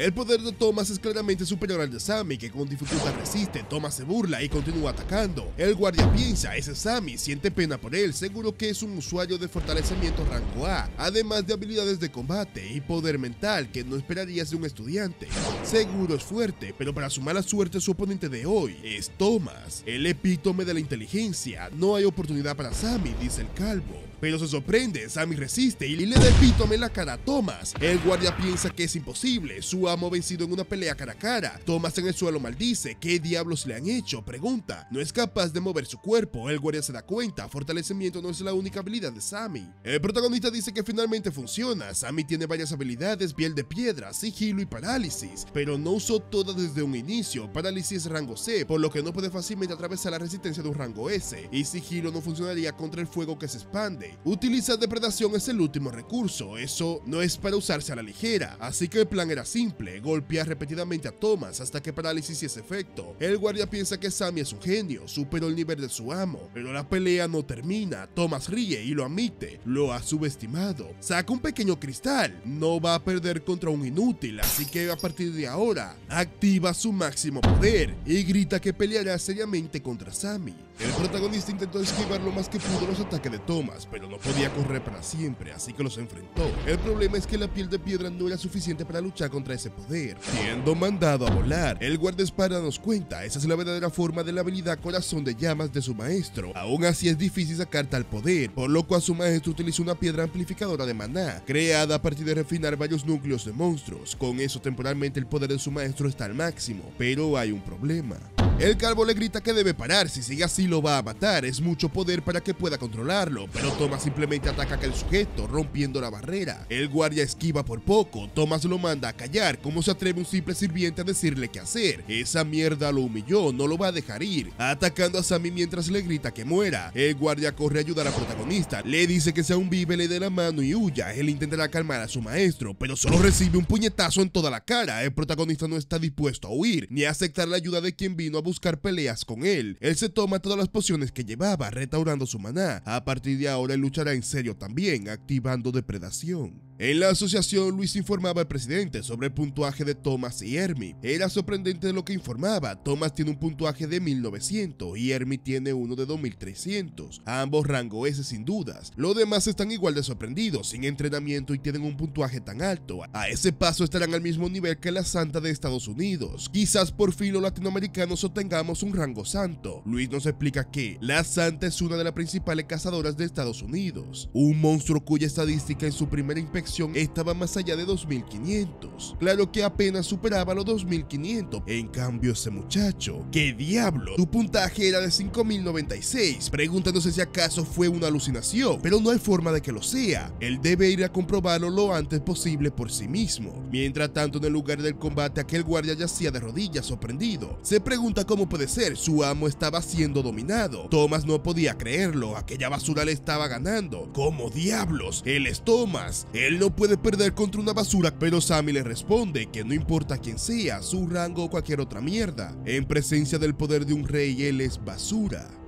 A: El poder de Thomas es claramente superior al de Sammy, que con dificultad resiste, Thomas se burla y continúa atacando. El guardia piensa, ese Sammy, siente pena por él, seguro que es un usuario de fortalecimiento rango A, además de habilidades de combate y poder mental que no esperarías de un estudiante. Seguro es fuerte, pero para su mala suerte su oponente de hoy es Thomas, el epítome de la inteligencia. No hay oportunidad para Sammy, dice el calvo. Pero se sorprende, Sammy resiste y le da el epítome en la cara a Thomas. El guardia piensa que es imposible, su amo vencido en una pelea cara a cara. Thomas en el suelo maldice, ¿qué diablos le han hecho? Pregunta. No es capaz de mover su cuerpo, el guardia se da cuenta, fortalecimiento no es la única habilidad de Sammy. El protagonista dice que finalmente funciona, Sammy tiene varias habilidades, piel de piedra, sigilo y parálisis, pero no usó todas desde un inicio, parálisis rango C, por lo que no puede fácilmente atravesar la resistencia de un rango S, y sigilo no funcionaría contra el fuego que se expande. Utilizar depredación es el último recurso, eso no es para usarse a la ligera, así que el plan era simple, golpear repetidamente a Thomas hasta que parálisis hiciese efecto. El guardia piensa que Sammy es un genio, superó el nivel de su amo, pero la pelea no termina, Thomas ríe y lo admite, lo ha subestimado. Saca un pequeño cristal, no va a perder contra un inútil, así que a partir de ahora, activa su máximo poder y grita que peleará seriamente contra Sammy. El protagonista intentó esquivar lo más que pudo los ataques de Thomas, pero no podía correr para siempre, así que los enfrentó. El problema es que la piel de piedra no era suficiente para luchar contra ese poder, siendo mandado a volar. El guardaespaldas nos cuenta, esa es la verdadera forma de la habilidad corazón de llamas de su maestro. Aún así es difícil sacar tal poder, por lo cual su maestro utilizó una piedra amplificadora de maná, creada a partir de refinar varios núcleos de monstruos. Con eso temporalmente el poder de su maestro está al máximo, pero hay un problema. El calvo le grita que debe parar, si sigue así lo va a matar, es mucho poder para que pueda controlarlo, pero Thomas simplemente ataca a aquel sujeto, rompiendo la barrera. El guardia esquiva por poco, Thomas lo manda a callar, como se atreve un simple sirviente a decirle qué hacer. Esa mierda lo humilló, no lo va a dejar ir, atacando a Sammy mientras le grita que muera. El guardia corre a ayudar al protagonista, le dice que si aún vive le dé la mano y huya, él intentará calmar a su maestro, pero solo recibe un puñetazo en toda la cara, el protagonista no está dispuesto a huir, ni a aceptar la ayuda de quien vino a buscar peleas con él. Él se toma todas las pociones que llevaba, restaurando su maná. A partir de ahora él luchará en serio también, activando depredación. En la asociación, Luis informaba al presidente sobre el puntuaje de Thomas y Hermie. Era sorprendente lo que informaba. Thomas tiene un puntuaje de 1900 y Hermie tiene uno de 2300. Ambos rango S sin dudas. Los demás están igual de sorprendidos, sin entrenamiento y tienen un puntuaje tan alto. A ese paso estarán al mismo nivel que la Santa de Estados Unidos. Quizás por fin los latinoamericanos obtengamos un rango santo. Luis nos explica que la Santa es una de las principales cazadoras de Estados Unidos. Un monstruo cuya estadística en su primera inspección estaba más allá de 2500. Claro que apenas superaba los 2500. En cambio, ese muchacho, ¿qué diablo? Tu puntaje era de 5096, preguntándose si acaso fue una alucinación, pero no hay forma de que lo sea. Él debe ir a comprobarlo lo antes posible por sí mismo. Mientras tanto, en el lugar del combate, aquel guardia yacía de rodillas, sorprendido. Se pregunta cómo puede ser, su amo estaba siendo dominado. Thomas no podía creerlo, aquella basura le estaba ganando. ¿Cómo diablos? Él es Thomas. Él no puede perder contra una basura, pero Sammy le responde que no importa quién sea, su rango o cualquier otra mierda. En presencia del poder de un rey, él es basura.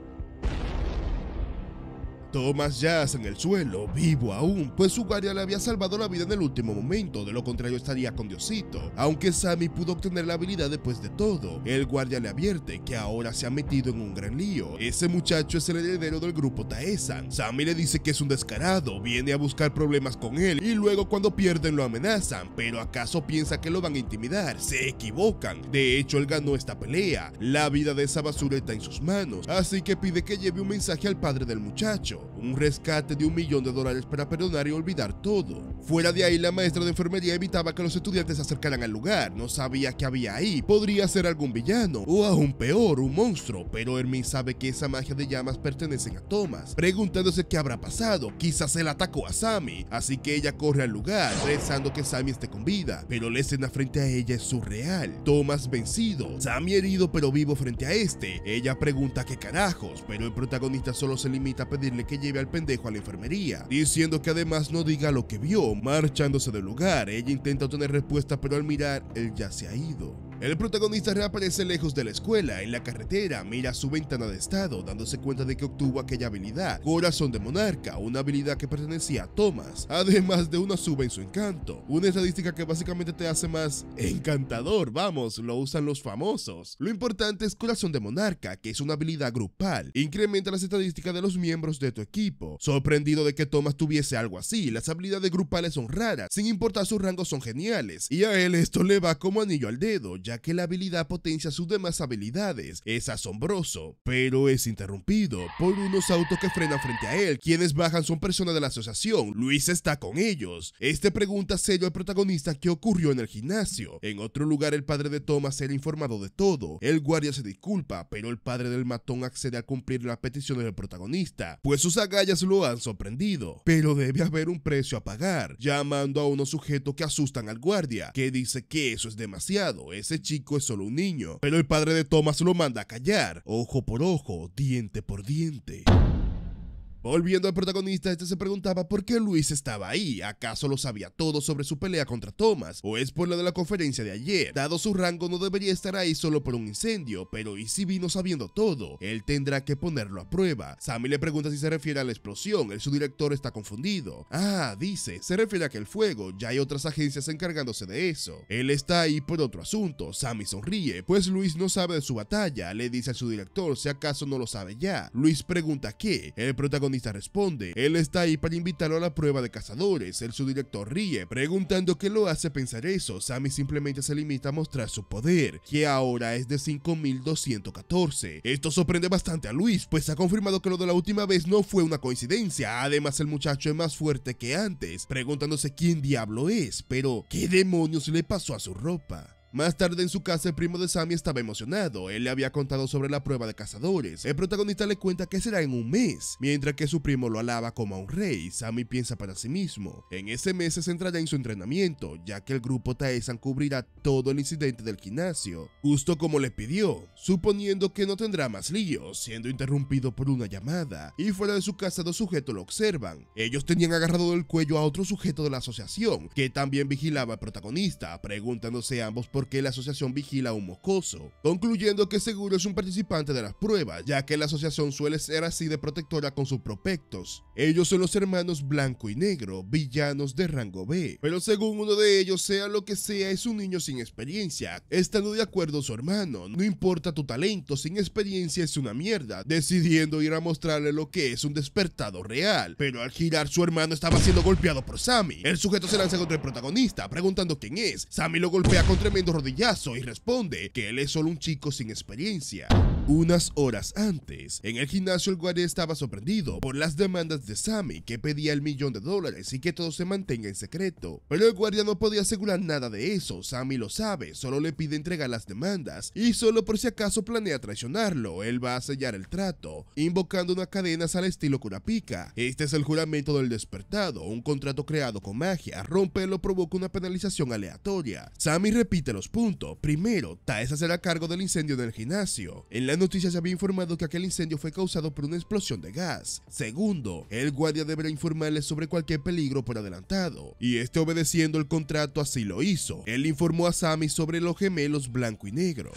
A: Thomas yace en el suelo, vivo aún, pues su guardia le había salvado la vida en el último momento, de lo contrario estaría con Diosito. Aunque Sammy pudo obtener la habilidad después de todo, el guardia le advierte que ahora se ha metido en un gran lío. Ese muchacho es el heredero del grupo Taesan. Sammy le dice que es un descarado, viene a buscar problemas con él y luego cuando pierden lo amenazan, pero acaso piensa que lo van a intimidar, se equivocan. De hecho, él ganó esta pelea, la vida de esa basura está en sus manos, así que pide que lleve un mensaje al padre del muchacho un rescate de un millón de dólares para perdonar y olvidar todo. Fuera de ahí, la maestra de enfermería evitaba que los estudiantes se acercaran al lugar, no sabía qué había ahí, podría ser algún villano, o aún peor, un monstruo, pero Hermine sabe que esa magia de llamas pertenecen a Thomas, preguntándose qué habrá pasado, quizás él atacó a Sammy, así que ella corre al lugar, rezando que Sammy esté con vida, pero la escena frente a ella es surreal, Thomas vencido, Sammy herido pero vivo frente a este, ella pregunta qué carajos, pero el protagonista solo se limita a pedirle que lleve al pendejo a la enfermería, diciendo que además no diga lo que vio, marchándose del lugar. Ella intenta obtener respuesta, pero al mirar, él ya se ha ido. El protagonista reaparece lejos de la escuela, en la carretera, mira su ventana de estado, dándose cuenta de que obtuvo aquella habilidad, Corazón de Monarca, una habilidad que pertenecía a Thomas, además de una sube en su encanto, una estadística que básicamente te hace más encantador, vamos, lo usan los famosos. Lo importante es Corazón de Monarca, que es una habilidad grupal, incrementa las estadísticas de los miembros de tu equipo. Sorprendido de que Thomas tuviese algo así, las habilidades grupales son raras, sin importar sus rangos son geniales, y a él esto le va como anillo al dedo, ya que la habilidad potencia sus demás habilidades. Es asombroso, pero es interrumpido por unos autos que frenan frente a él. Quienes bajan son personas de la asociación. Luis está con ellos. Este pregunta serio al protagonista qué ocurrió en el gimnasio. En otro lugar, el padre de Thomas era informado de todo. El guardia se disculpa, pero el padre del matón accede a cumplir las peticiones del protagonista, pues sus agallas lo han sorprendido. Pero debe haber un precio a pagar, llamando a unos sujetos que asustan al guardia, que dice que eso es demasiado. Ese chico es solo un niño, pero el padre de Thomas lo manda a callar, ojo por ojo, diente por diente. Volviendo al protagonista, este se preguntaba por qué Luis estaba ahí. ¿Acaso lo sabía todo sobre su pelea contra Thomas? ¿O es por la de la conferencia de ayer? Dado su rango, no debería estar ahí solo por un incendio, pero ¿y si vino sabiendo todo? Él tendrá que ponerlo a prueba. Sammy le pregunta si se refiere a la explosión. El subdirector está confundido. Ah, dice, se refiere a que el fuego, ya hay otras agencias encargándose de eso. Él está ahí por otro asunto. Sammy sonríe, pues Luis no sabe de su batalla. Le dice a su director si acaso no lo sabe ya. Luis pregunta qué. El protagonista responde, él está ahí para invitarlo a la prueba de cazadores, el subdirector ríe, preguntando qué lo hace pensar eso, Sammy simplemente se limita a mostrar su poder, que ahora es de 5214. Esto sorprende bastante a Luis, pues ha confirmado que lo de la última vez no fue una coincidencia, además el muchacho es más fuerte que antes, preguntándose quién diablo es, pero ¿qué demonios le pasó a su ropa? Más tarde en su casa el primo de Sammy estaba emocionado, él le había contado sobre la prueba de cazadores. El protagonista le cuenta que será en un mes, mientras que su primo lo alaba como a un rey, Sammy piensa para sí mismo. En ese mes se centrará en su entrenamiento, ya que el grupo Taesan cubrirá todo el incidente del gimnasio, justo como le pidió, suponiendo que no tendrá más líos, siendo interrumpido por una llamada, y fuera de su casa dos sujetos lo observan. Ellos tenían agarrado del cuello a otro sujeto de la asociación, que también vigilaba al protagonista, preguntándose ambos por porque la asociación vigila a un mocoso, concluyendo que seguro es un participante de las pruebas, ya que la asociación suele ser así de protectora con sus prospectos. Ellos son los hermanos blanco y negro, villanos de rango B, pero según uno de ellos, sea lo que sea, es un niño sin experiencia. Estando de acuerdo su hermano, no importa tu talento, sin experiencia es una mierda, decidiendo ir a mostrarle lo que es un despertado real. Pero al girar, su hermano estaba siendo golpeado por Sammy. El sujeto se lanza contra el protagonista, preguntando quién es. Sammy lo golpea con tremendo rodillazo y responde que él es solo un chico sin experiencia. Unas horas antes, en el gimnasio el guardia estaba sorprendido por las demandas de Sammy que pedía el millón de dólares y que todo se mantenga en secreto. Pero el guardia no podía asegurar nada de eso, Sammy lo sabe, solo le pide entregar las demandas y solo por si acaso planea traicionarlo, él va a sellar el trato, invocando unas cadenas al estilo Kurapika. Este es el juramento del despertado, un contrato creado con magia, romperlo provoca una penalización aleatoria. Sammy repite los puntos. Primero, Taesa será cargo del incendio del gimnasio. En noticia se había informado que aquel incendio fue causado por una explosión de gas. Segundo, el guardia deberá informarle sobre cualquier peligro por adelantado. Y este obedeciendo el contrato así lo hizo. Él informó a Sammy sobre los gemelos blanco y negro.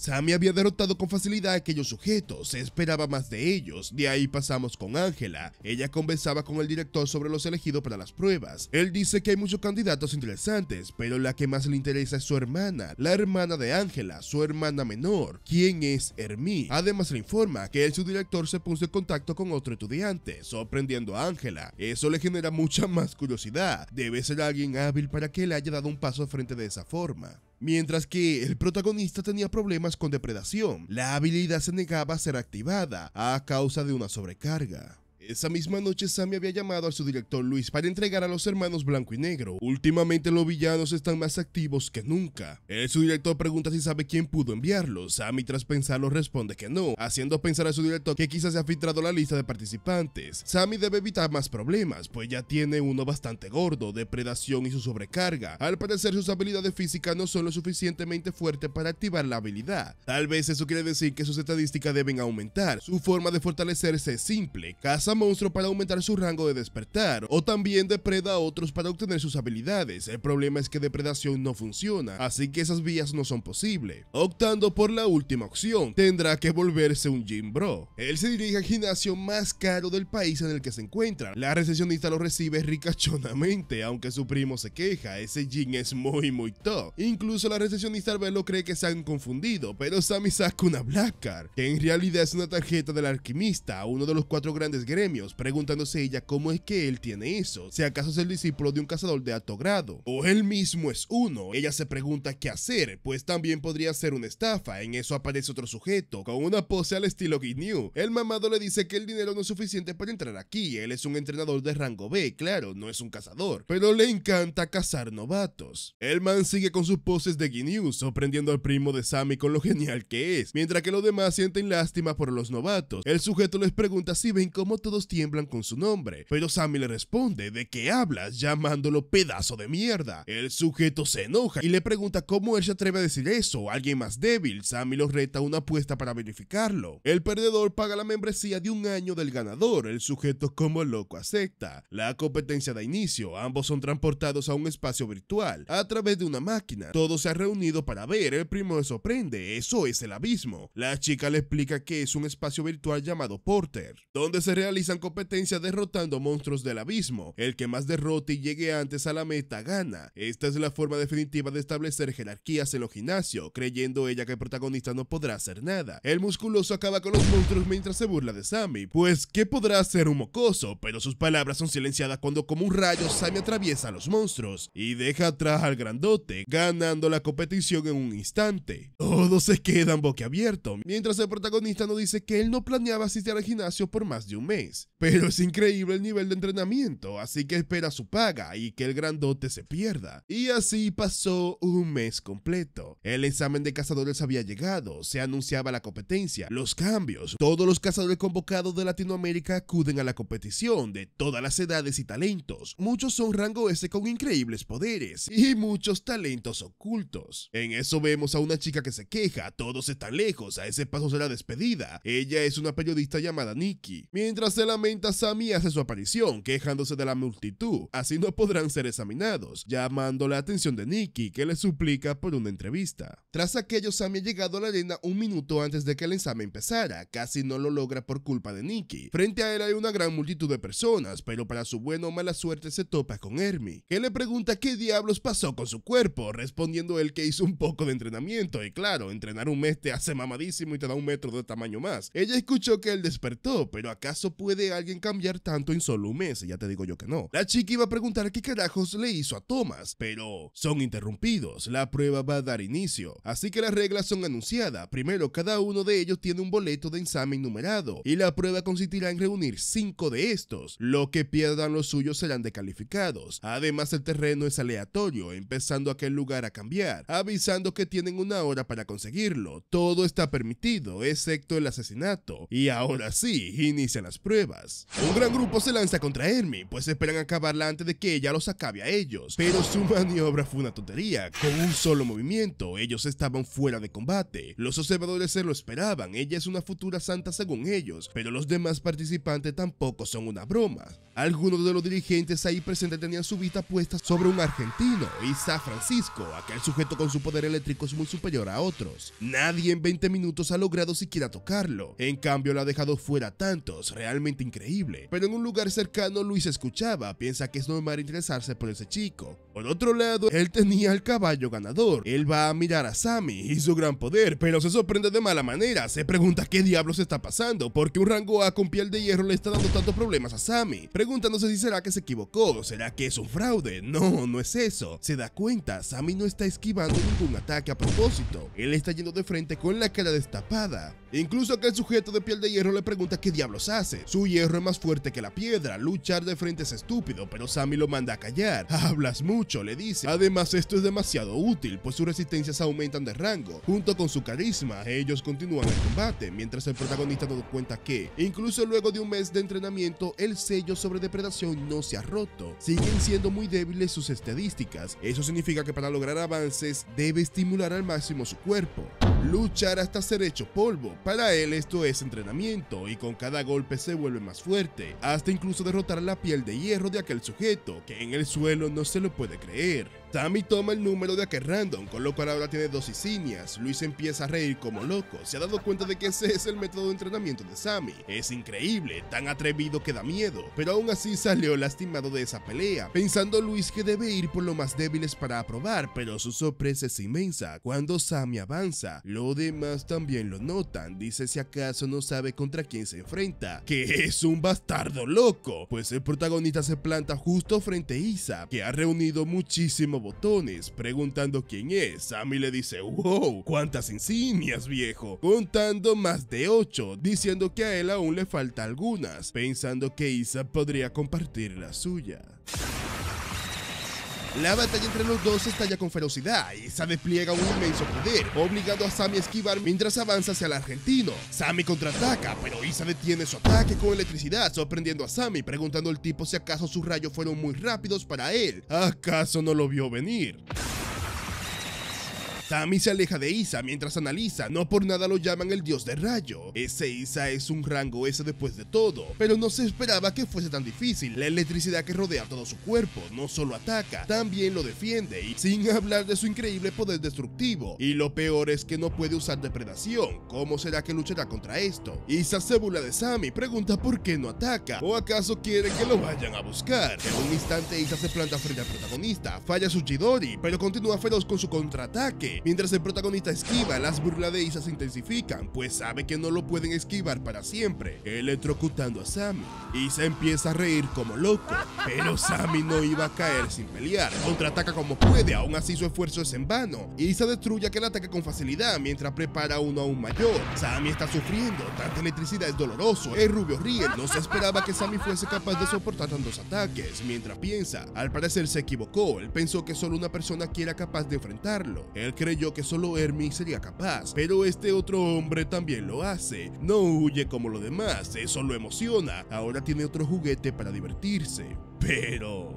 A: Sammy había derrotado con facilidad a aquellos sujetos, se esperaba más de ellos, de ahí pasamos con Ángela. Ella conversaba con el director sobre los elegidos para las pruebas. Él dice que hay muchos candidatos interesantes, pero la que más le interesa es su hermana, la hermana de Ángela, su hermana menor, quien es Hermí. Además le informa que el subdirector se puso en contacto con otro estudiante, sorprendiendo a Ángela. Eso le genera mucha más curiosidad, debe ser alguien hábil para que le haya dado un paso frente de esa forma. Mientras que el protagonista tenía problemas con depredación, la habilidad se negaba a ser activada a causa de una sobrecarga. Esa misma noche Sammy había llamado a su director Luis para entregar a los hermanos Blanco y Negro. Últimamente los villanos están más activos que nunca. El su director pregunta si sabe quién pudo enviarlos. Sammy tras pensarlo responde que no, haciendo pensar a su director que quizás se ha filtrado la lista de participantes. Sammy debe evitar más problemas, pues ya tiene uno bastante gordo, depredación y su sobrecarga. Al parecer sus habilidades físicas no son lo suficientemente fuertes para activar la habilidad. Tal vez eso quiere decir que sus estadísticas deben aumentar. Su forma de fortalecerse es simple, caza monstruos para aumentar su rango de despertar, o también depreda a otros para obtener sus habilidades. El problema es que depredación no funciona, así que esas vías no son posibles. Optando por la última opción, tendrá que volverse un gym bro. Él se dirige al gimnasio más caro del país en el que se encuentra. La recepcionista lo recibe ricachonamente, aunque su primo se queja, ese gym es muy muy top. Incluso la recepcionista al verlo cree que se han confundido, pero Sammy saca una Black Card, que en realidad es una tarjeta del alquimista, uno de los cuatro grandes gremios, preguntándose ella cómo es que él tiene eso, si acaso es el discípulo de un cazador de alto grado, o él mismo es uno. Ella se pregunta qué hacer, pues también podría ser una estafa. En eso aparece otro sujeto, con una pose al estilo Ginyu. El mamado le dice que el dinero no es suficiente para entrar aquí, él es un entrenador de rango B, claro, no es un cazador, pero le encanta cazar novatos. El man sigue con sus poses de Ginyu, sorprendiendo al primo de Sammy con lo genial que es, mientras que los demás sienten lástima por los novatos. El sujeto les pregunta si ven cómo todos tiemblan con su nombre, pero Sammy le responde de qué hablas llamándolo pedazo de mierda. El sujeto se enoja y le pregunta cómo él se atreve a decir eso, alguien más débil. Sammy lo reta una apuesta para verificarlo. El perdedor paga la membresía de un año del ganador, el sujeto como loco acepta. La competencia da inicio, ambos son transportados a un espacio virtual a través de una máquina. Todo se ha reunido para ver, el primo se sorprende, eso es el abismo. La chica le explica que es un espacio virtual llamado Porter, donde se realizan competencias derrotando monstruos del abismo. El que más derrote y llegue antes a la meta gana. Esta es la forma definitiva de establecer jerarquías en los gimnasios, creyendo ella que el protagonista no podrá hacer nada. El musculoso acaba con los monstruos mientras se burla de Sammy, pues ¿qué podrá hacer un mocoso? Pero sus palabras son silenciadas cuando como un rayo Sammy atraviesa a los monstruos y deja atrás al grandote, ganando la competición en un instante. Todos se quedan boquiabiertos, mientras el protagonista nos dice que él no planeaba asistir al gimnasio por más de un mes. Pero es increíble el nivel de entrenamiento, así que espera su paga y que el grandote se pierda. Y así pasó un mes completo. El examen de cazadores había llegado, se anunciaba la competencia, los cambios. Todos los cazadores convocados de Latinoamérica acuden a la competición de todas las edades y talentos. Muchos son rango S con increíbles poderes y muchos talentos ocultos. En eso vemos a una chica que se queja, todos están lejos, a ese paso será despedida. Ella es una periodista llamada Nikki. Mientras se lamenta, Sammy hace su aparición, quejándose de la multitud, así no podrán ser examinados, llamando la atención de Nikki, que le suplica por una entrevista. Tras aquello, Sammy ha llegado a la arena un minuto antes de que el examen empezara, casi no lo logra por culpa de Nikki. Frente a él hay una gran multitud de personas, pero para su buena o mala suerte se topa con Hermie, que le pregunta qué diablos pasó con su cuerpo, respondiendo él que hizo un poco de entrenamiento, y claro, entrenar un mes te hace mamadísimo y te da un metro de tamaño más. Ella escuchó que él despertó, pero ¿acaso puede alguien cambiar tanto en solo un mes? Ya te digo yo que no. La chica iba a preguntar qué carajos le hizo a Thomas, pero son interrumpidos, la prueba va a dar inicio, así que las reglas son anunciadas. Primero, cada uno de ellos tiene un boleto de examen numerado, y la prueba consistirá en reunir cinco de estos. Lo que pierdan los suyos serán descalificados. Además, el terreno es aleatorio, empezando aquel lugar a cambiar, avisando que tienen una hora para conseguirlo. Todo está permitido, excepto el asesinato. Y ahora sí, inician las pruebas. Un gran grupo se lanza contra Hermie, pues esperan acabarla antes de que ella los acabe a ellos. Pero su (laughs) maniobra fue una tontería. Con un solo movimiento, ellos estaban fuera de combate. Los observadores se lo esperaban, ella es una futura santa según ellos, pero los demás participantes tampoco son una broma. Algunos de los dirigentes ahí presentes tenían su vista puesta sobre un argentino, Isa Francisco, aquel sujeto con su poder eléctrico es muy superior a otros. Nadie en 20 minutos ha logrado siquiera tocarlo, en cambio lo ha dejado fuera tantos, realmente increíble. Pero en un lugar cercano Luis escuchaba, piensa que es normal interesarse por ese chico. Por otro lado, él tenía el caballo ganador, él va a mirar a Sammy y su gran poder, pero se sorprende de mala manera, se pregunta qué diablos está pasando, porque un rango A con piel de hierro le está dando tantos problemas a Sammy, preguntándose si será que se equivocó, será que es un fraude, no, no es eso, se da cuenta, Sammy no está esquivando ningún ataque a propósito, él está yendo de frente con la cara destapada, incluso aquel sujeto de piel de hierro le pregunta qué diablos hace, su hierro es más fuerte que la piedra, luchar de frente es estúpido, pero Sammy lo manda a callar, (laughs) hablas mucho, le dice, además esto es demasiado útil, pues sus resistencias aumentan de rango, junto con su carisma, ellos continúan el combate, mientras el protagonista nos cuenta que, incluso luego de un mes de entrenamiento, el sello sobre depredación no se ha roto, siguen siendo muy débiles sus estadísticas, eso significa que para lograr avances debe estimular al máximo su cuerpo. luchar hasta ser hecho polvo. Para él esto es entrenamiento y con cada golpe se vuelve más fuerte, hasta incluso derrotar la piel de hierro de aquel sujeto, que en el suelo no se lo puede creer. Sammy toma el número de aquel random, con lo cual ahora tiene dos insignias. Luis empieza a reír como loco, se ha dado cuenta de que ese es el método de entrenamiento de Sammy. Es increíble, tan atrevido que da miedo, pero aún así salió lastimado de esa pelea, pensando Luis que debe ir por lo más débiles para aprobar, pero su sorpresa es inmensa. Cuando Sammy avanza, los demás también lo notan, dice si acaso no sabe contra quién se enfrenta, que es un bastardo loco, pues el protagonista se planta justo frente a Isa, que ha reunido muchísimo botones, preguntando quién es. Sammy le dice, wow, cuántas insignias viejo, contando más de 8, diciendo que a él aún le falta algunas, pensando que Isa podría compartir la suya. La batalla entre los dos estalla con ferocidad. Isa despliega un inmenso poder, obligando a Sammy a esquivar mientras avanza hacia el argentino. Sammy contraataca, pero Isa detiene su ataque con electricidad, sorprendiendo a Sammy, preguntando al tipo si acaso sus rayos fueron muy rápidos para él. ¿Acaso no lo vio venir? Sammy se aleja de Isa mientras analiza, no por nada lo llaman el dios de rayo. Ese Isa es un rango S después de todo, pero no se esperaba que fuese tan difícil. La electricidad que rodea todo su cuerpo no solo ataca, también lo defiende, y sin hablar de su increíble poder destructivo. Y lo peor es que no puede usar depredación. ¿Cómo será que luchará contra esto? Isa se burla de Sammy, pregunta por qué no ataca, o acaso quiere que lo vayan a buscar. En un instante Isa se planta frente al protagonista, falla su Chidori, pero continúa feroz con su contraataque. Mientras el protagonista esquiva, las burlas de Isa se intensifican, pues sabe que no lo pueden esquivar para siempre, electrocutando a Sammy. Isa empieza a reír como loco, pero Sammy no iba a caer sin pelear. Contraataca como puede, aún así su esfuerzo es en vano. Isa destruye aquel ataque con facilidad mientras prepara uno aún mayor. Sammy está sufriendo, tanta electricidad es doloroso. El rubio ríe, no se esperaba que Sammy fuese capaz de soportar tantos ataques. Mientras piensa, al parecer se equivocó, él pensó que solo una persona aquí era capaz de enfrentarlo. Él cree creyó que solo Hermie sería capaz, pero este otro hombre también lo hace. No huye como lo demás, eso lo emociona. Ahora tiene otro juguete para divertirse. Pero...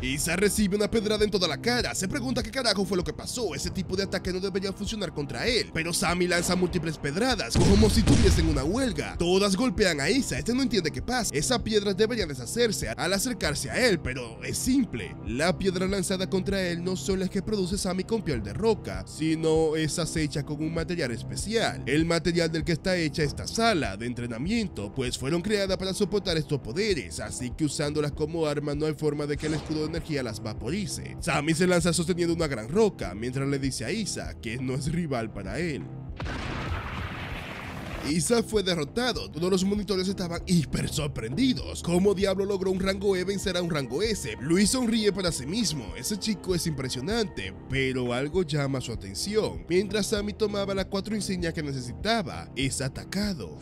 A: Isa recibe una pedrada en toda la cara, se pregunta qué carajo fue lo que pasó, ese tipo de ataque no debería funcionar contra él, pero Sammy lanza múltiples pedradas, como si tuviesen una huelga. Todas golpean a Isa, este no entiende qué pasa, esas piedras deberían deshacerse al acercarse a él, pero es simple. La piedra lanzada contra él no son las que produce Sammy con piel de roca, sino esas hechas con un material especial. El material del que está hecha esta sala de entrenamiento, pues fueron creadas para soportar estos poderes, así que usándolas como arma no hay forma de que el escudo energía las vaporice. Sammy se lanza sosteniendo una gran roca mientras le dice a Isa que no es rival para él. Isa fue derrotado, todos los monitores estaban hiper sorprendidos. ¿Cómo diablo logró un rango E vencer a un rango S? Luis sonríe para sí mismo, ese chico es impresionante, pero algo llama su atención. Mientras Sammy tomaba las cuatro insignias que necesitaba, es atacado.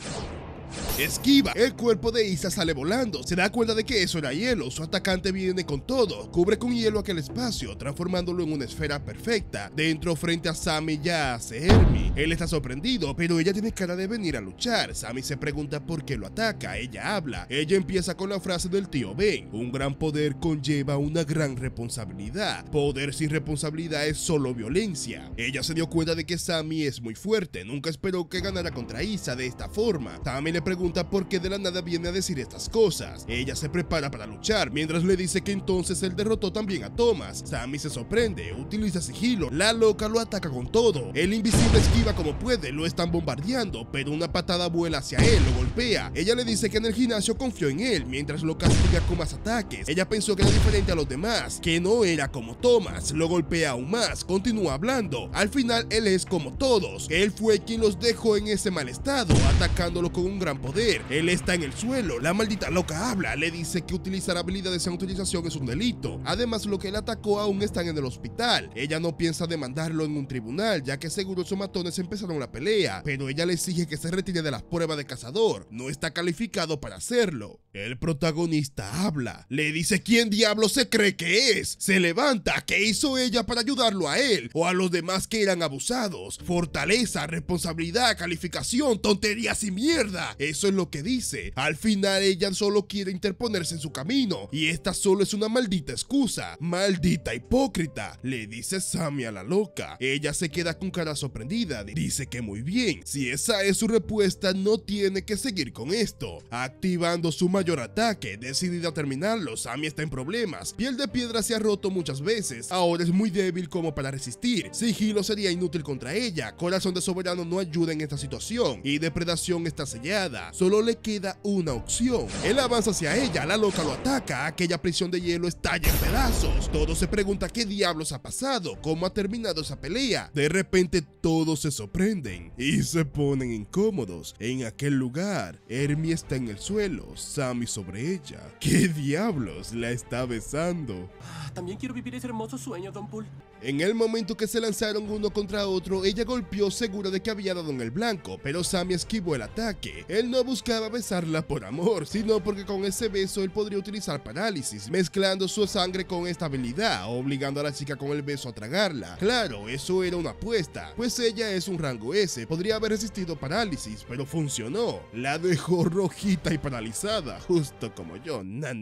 A: Esquiva. El cuerpo de Isa sale volando. Se da cuenta de que eso era hielo. Su atacante viene con todo. Cubre con hielo aquel espacio, transformándolo en una esfera perfecta. Dentro, frente a Sammy, ya hace Hermie. Él está sorprendido, pero ella tiene cara de venir a luchar. Sammy se pregunta por qué lo ataca. Ella habla. Ella empieza con la frase del tío Ben. Un gran poder conlleva una gran responsabilidad. Poder sin responsabilidad es solo violencia. Ella se dio cuenta de que Sammy es muy fuerte. Nunca esperó que ganara contra Isa de esta forma. Sammy le pregunta por qué de la nada viene a decir estas cosas. Ella se prepara para luchar, mientras le dice que entonces él derrotó también a Thomas. Sammy se sorprende, utiliza sigilo, la loca lo ataca con todo. El invisible esquiva como puede, lo están bombardeando, pero una patada vuela hacia él, lo golpea. Ella le dice que en el gimnasio confió en él, mientras lo castiga con más ataques. Ella pensó que era diferente a los demás, que no era como Thomas, lo golpea aún más, continúa hablando. Al final él es como todos, él fue quien los dejó en ese mal estado, atacándolo con un gran poder. Él está en el suelo. La maldita loca habla. Le dice que utilizar habilidades sin utilización es un delito. Además, lo que él atacó aún están en el hospital. Ella no piensa demandarlo en un tribunal, ya que seguro esos matones empezaron la pelea. Pero ella le exige que se retire de las pruebas de cazador. No está calificado para hacerlo. El protagonista habla. Le dice quién diablo se cree que es. Se levanta. ¿Qué hizo ella para ayudarlo a él? O a los demás que eran abusados. Fortaleza, responsabilidad, calificación, tonterías y mierda. Eso es lo que dice. Al final ella solo quiere interponerse en su camino y esta solo es una maldita excusa. Maldita hipócrita, le dice Sammy a la loca. Ella se queda con cara sorprendida. Dice que muy bien. Si esa es su respuesta, no tiene que seguir con esto. Activando su mayor ataque, decidida a terminarlo, Sammy está en problemas. Piel de piedra se ha roto muchas veces. Ahora es muy débil como para resistir. Sigilo sería inútil contra ella. Corazón de soberano no ayuda en esta situación. Y depredación está sellada. Solo le queda una opción. Él avanza hacia ella, la loca lo ataca. Aquella prisión de hielo estalla en pedazos. Todo se pregunta qué diablos ha pasado, cómo ha terminado esa pelea. De repente todos se sorprenden y se ponen incómodos. En aquel lugar, Hermie está en el suelo, Sammy sobre ella. ¿Qué diablos la está besando?
B: También quiero vivir ese hermoso sueño, Don Pool.
A: En el momento que se lanzaron uno contra otro, ella golpeó segura de que había dado en el blanco, pero Sammy esquivó el ataque. Él no buscaba besarla por amor, sino porque con ese beso él podría utilizar parálisis, mezclando su sangre con esta habilidad, obligando a la chica con el beso a tragarla. Claro, eso era una apuesta, pues ella es un rango S, podría haber resistido parálisis, pero funcionó. La dejó rojita y paralizada, justo como yo. Na.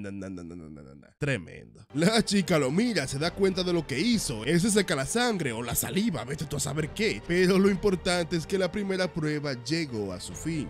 A: Tremendo. La chica lo mira, se da cuenta de lo que hizo. Ese seca la sangre o la saliva, vete tú a saber qué. Pero lo importante es que la primera prueba llegó a su fin.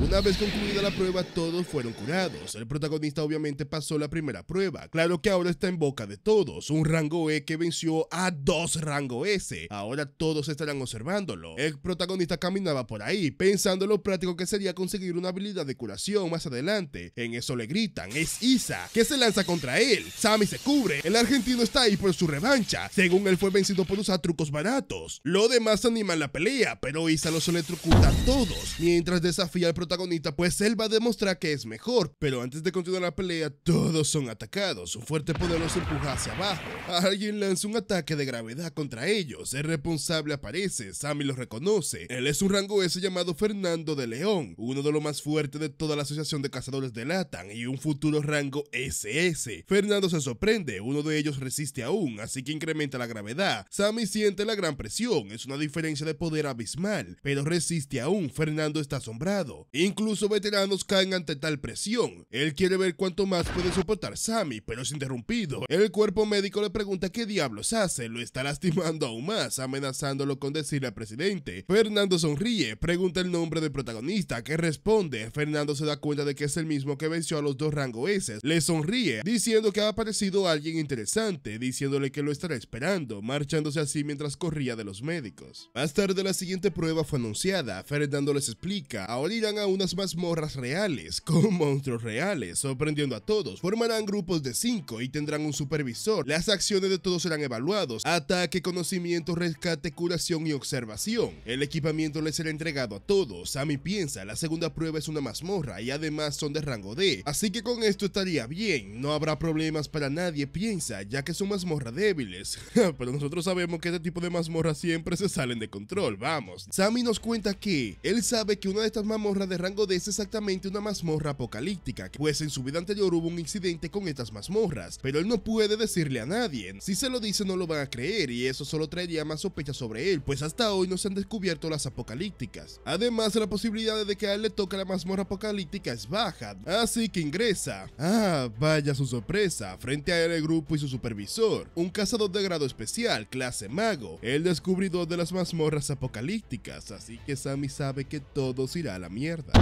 A: Una vez concluida la prueba, todos fueron curados. El protagonista obviamente pasó la primera prueba. Claro que ahora está en boca de todos. Un rango E que venció a dos rango S. Ahora todos estarán observándolo. El protagonista caminaba por ahí, pensando lo práctico que sería conseguir una habilidad de curación más adelante. En eso le gritan, es Isa, que se lanza contra él. Sammy se cubre. El argentino está ahí por su revancha. Según él fue vencido por usar trucos baratos. Lo demás animan la pelea, pero Isa los electrocuta a todos. Mientras desafía al protagonista pues él va a demostrar que es mejor. Pero antes de continuar la pelea, todos son atacados. Un fuerte poder los empuja hacia abajo. Alguien lanza un ataque de gravedad contra ellos. El responsable aparece. Sammy lo reconoce. Él es un rango S llamado Fernando de León, uno de los más fuertes de toda la asociación de cazadores de Latan y un futuro rango SS. Fernando se sorprende, uno de ellos resiste aún, así que incrementa la gravedad. Sammy siente la gran presión, es una diferencia de poder abismal, pero resiste aún. Fernando está asombrado. Incluso veteranos caen ante tal presión. Él quiere ver cuánto más puede soportar Sammy, pero es interrumpido. El cuerpo médico le pregunta qué diablos hace, lo está lastimando aún más, amenazándolo con decirle al presidente. Fernando sonríe, pregunta el nombre del protagonista, que responde. Fernando se da cuenta de que es el mismo que venció a los dos rango S. Le sonríe, diciendo que ha aparecido alguien interesante, diciéndole que lo estará esperando, marchándose así mientras corría de los médicos. Más tarde la siguiente prueba fue anunciada. Fernando les explica, ahora irán a unas mazmorras reales, (laughs) con monstruos reales, sorprendiendo a todos. Formarán grupos de 5 y tendrán un supervisor. Las acciones de todos serán evaluados. Ataque, conocimiento, rescate, curación y observación. El equipamiento les será entregado a todos. Sammy piensa, la segunda prueba es una mazmorra y además son de rango D. Así que con esto estaría bien. No habrá problemas para nadie, piensa, ya que son mazmorras débiles. (laughs) Nosotros sabemos que este tipo de mazmorras siempre se salen de control, vamos. Sammy nos cuenta que él sabe que una de estas mazmorras de rango D es exactamente una mazmorra apocalíptica, pues en su vida anterior hubo un incidente con estas mazmorras, pero él no puede decirle a nadie. Si se lo dice no lo van a creer y eso solo traería más sospechas sobre él, pues hasta hoy no se han descubierto las apocalípticas. Además, la posibilidad de que a él le toque la mazmorra apocalíptica es baja, así que ingresa. Ah, vaya su sorpresa, frente a él el grupo y su supervisor, un cazador de grado especial, clase mago, el descubridor de las mazmorras apocalípticas, así que Sammy sabe que todo se irá a la mierda.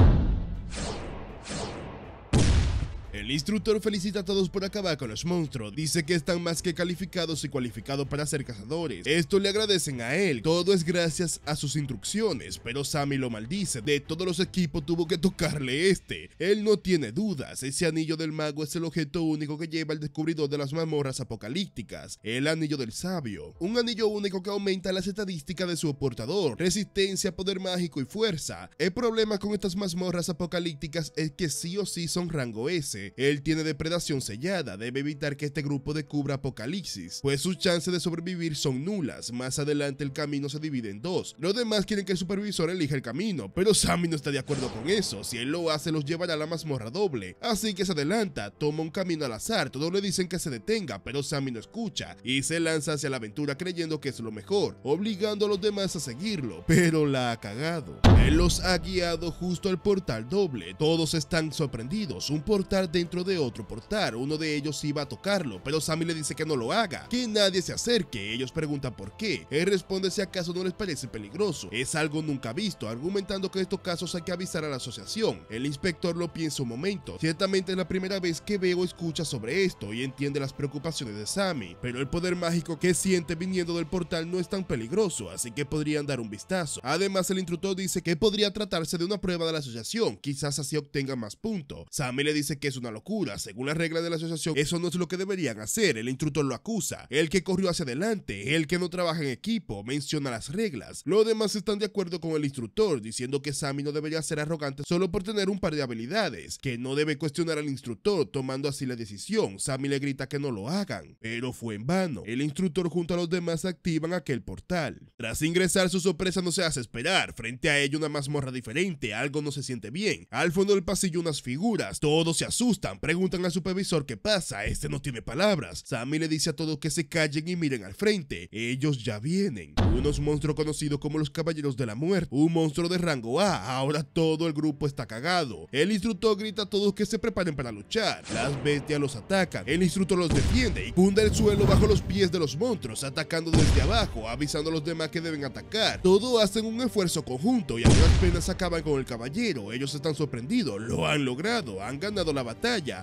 A: El instructor felicita a todos por acabar con los monstruos, dice que están más que calificados y cualificados para ser cazadores. Esto le agradecen a él, todo es gracias a sus instrucciones, pero Sammy lo maldice, de todos los equipos tuvo que tocarle este. Él no tiene dudas, ese anillo del mago es el objeto único que lleva el descubridor de las mazmorras apocalípticas, el anillo del sabio, un anillo único que aumenta las estadísticas de su portador, resistencia, poder mágico y fuerza. El problema con estas mazmorras apocalípticas es que sí o sí son rango S, Él tiene depredación sellada, debe evitar que este grupo descubra apocalipsis, pues sus chances de sobrevivir son nulas. Más adelante el camino se divide en dos. Los demás quieren que el supervisor elija el camino, pero Sammy no está de acuerdo con eso. Si él lo hace, los llevará a la mazmorra doble. Así que se adelanta, toma un camino al azar, todos le dicen que se detenga, pero Sammy no escucha y se lanza hacia la aventura creyendo que es lo mejor, obligando a los demás a seguirlo, pero la ha cagado. Él los ha guiado justo al portal doble, todos están sorprendidos, un portal dentro de otro portal, uno de ellos iba a tocarlo, pero Sammy le dice que no lo haga, que nadie se acerque, ellos preguntan por qué, él responde si acaso no les parece peligroso, es algo nunca visto, argumentando que en estos casos hay que avisar a la asociación, el inspector lo piensa un momento, ciertamente es la primera vez que veo escucha sobre esto y entiende las preocupaciones de Sammy, pero el poder mágico que siente viniendo del portal no es tan peligroso, así que podrían dar un vistazo. Además, el instructor dice que podría tratarse de una prueba de la asociación, quizás así obtenga más puntos. Sammy le dice que es una locura, según las reglas de la asociación, eso no es lo que deberían hacer, el instructor lo acusa, el que corrió hacia adelante, el que no trabaja en equipo, menciona las reglas. Los demás están de acuerdo con el instructor, diciendo que Sammy no debería ser arrogante solo por tener un par de habilidades, que no debe cuestionar al instructor, tomando así la decisión. Sammy le grita que no lo hagan, pero fue en vano. El instructor junto a los demás activan aquel portal. Tras ingresar, su sorpresa no se hace esperar. Frente a ello una mazmorra diferente, algo no se siente bien. Al fondo del pasillo unas figuras, todos se asustan, preguntan al supervisor qué pasa, este no tiene palabras. Sammy le dice a todos que se callen y miren al frente, ellos ya vienen. Unos monstruos conocidos como los Caballeros de la Muerte, un monstruo de rango A, ahora todo el grupo está cagado. El instructor grita a todos que se preparen para luchar, las bestias los atacan, el instructor los defiende y cunda el suelo bajo los pies de los monstruos, atacando desde abajo, avisando a los demás que deben atacar. Todos hacen un esfuerzo conjunto y a duras penas acaban con el caballero, ellos están sorprendidos, lo han logrado, han ganado la batalla,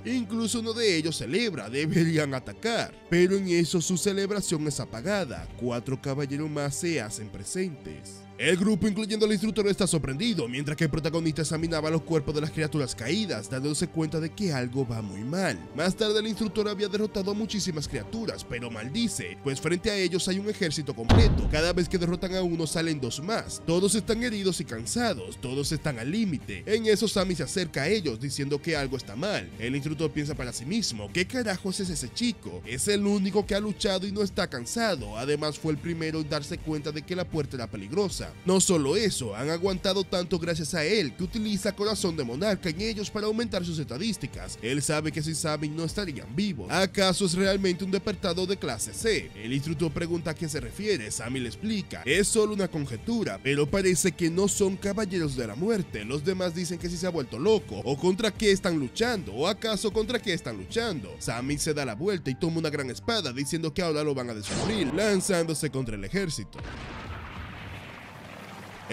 A: incluso uno de ellos celebra, deberían atacar, pero en eso su celebración es apagada, cuatro caballeros más se hacen presentes. El grupo, incluyendo al instructor, está sorprendido, mientras que el protagonista examinaba los cuerpos de las criaturas caídas, dándose cuenta de que algo va muy mal. Más tarde, el instructor había derrotado a muchísimas criaturas, pero maldice, pues frente a ellos hay un ejército completo. Cada vez que derrotan a uno, salen dos más. Todos están heridos y cansados, todos están al límite. En eso, Sammy se acerca a ellos, diciendo que algo está mal. El instructor piensa para sí mismo, ¿qué carajos es ese chico? Es el único que ha luchado y no está cansado. Además, fue el primero en darse cuenta de que la puerta era peligrosa. No solo eso, han aguantado tanto gracias a él que utiliza corazón de monarca en ellos para aumentar sus estadísticas. Él sabe que si saben no estarían vivos. ¿Acaso es realmente un despertado de clase C? El instructor pregunta a qué se refiere, Sammy le explica. Es solo una conjetura, pero parece que no son caballeros de la muerte. Los demás dicen que si se ha vuelto loco, o contra qué están luchando, o acaso contra qué están luchando. Sammy se da la vuelta y toma una gran espada diciendo que ahora lo van a descubrir, lanzándose contra el ejército.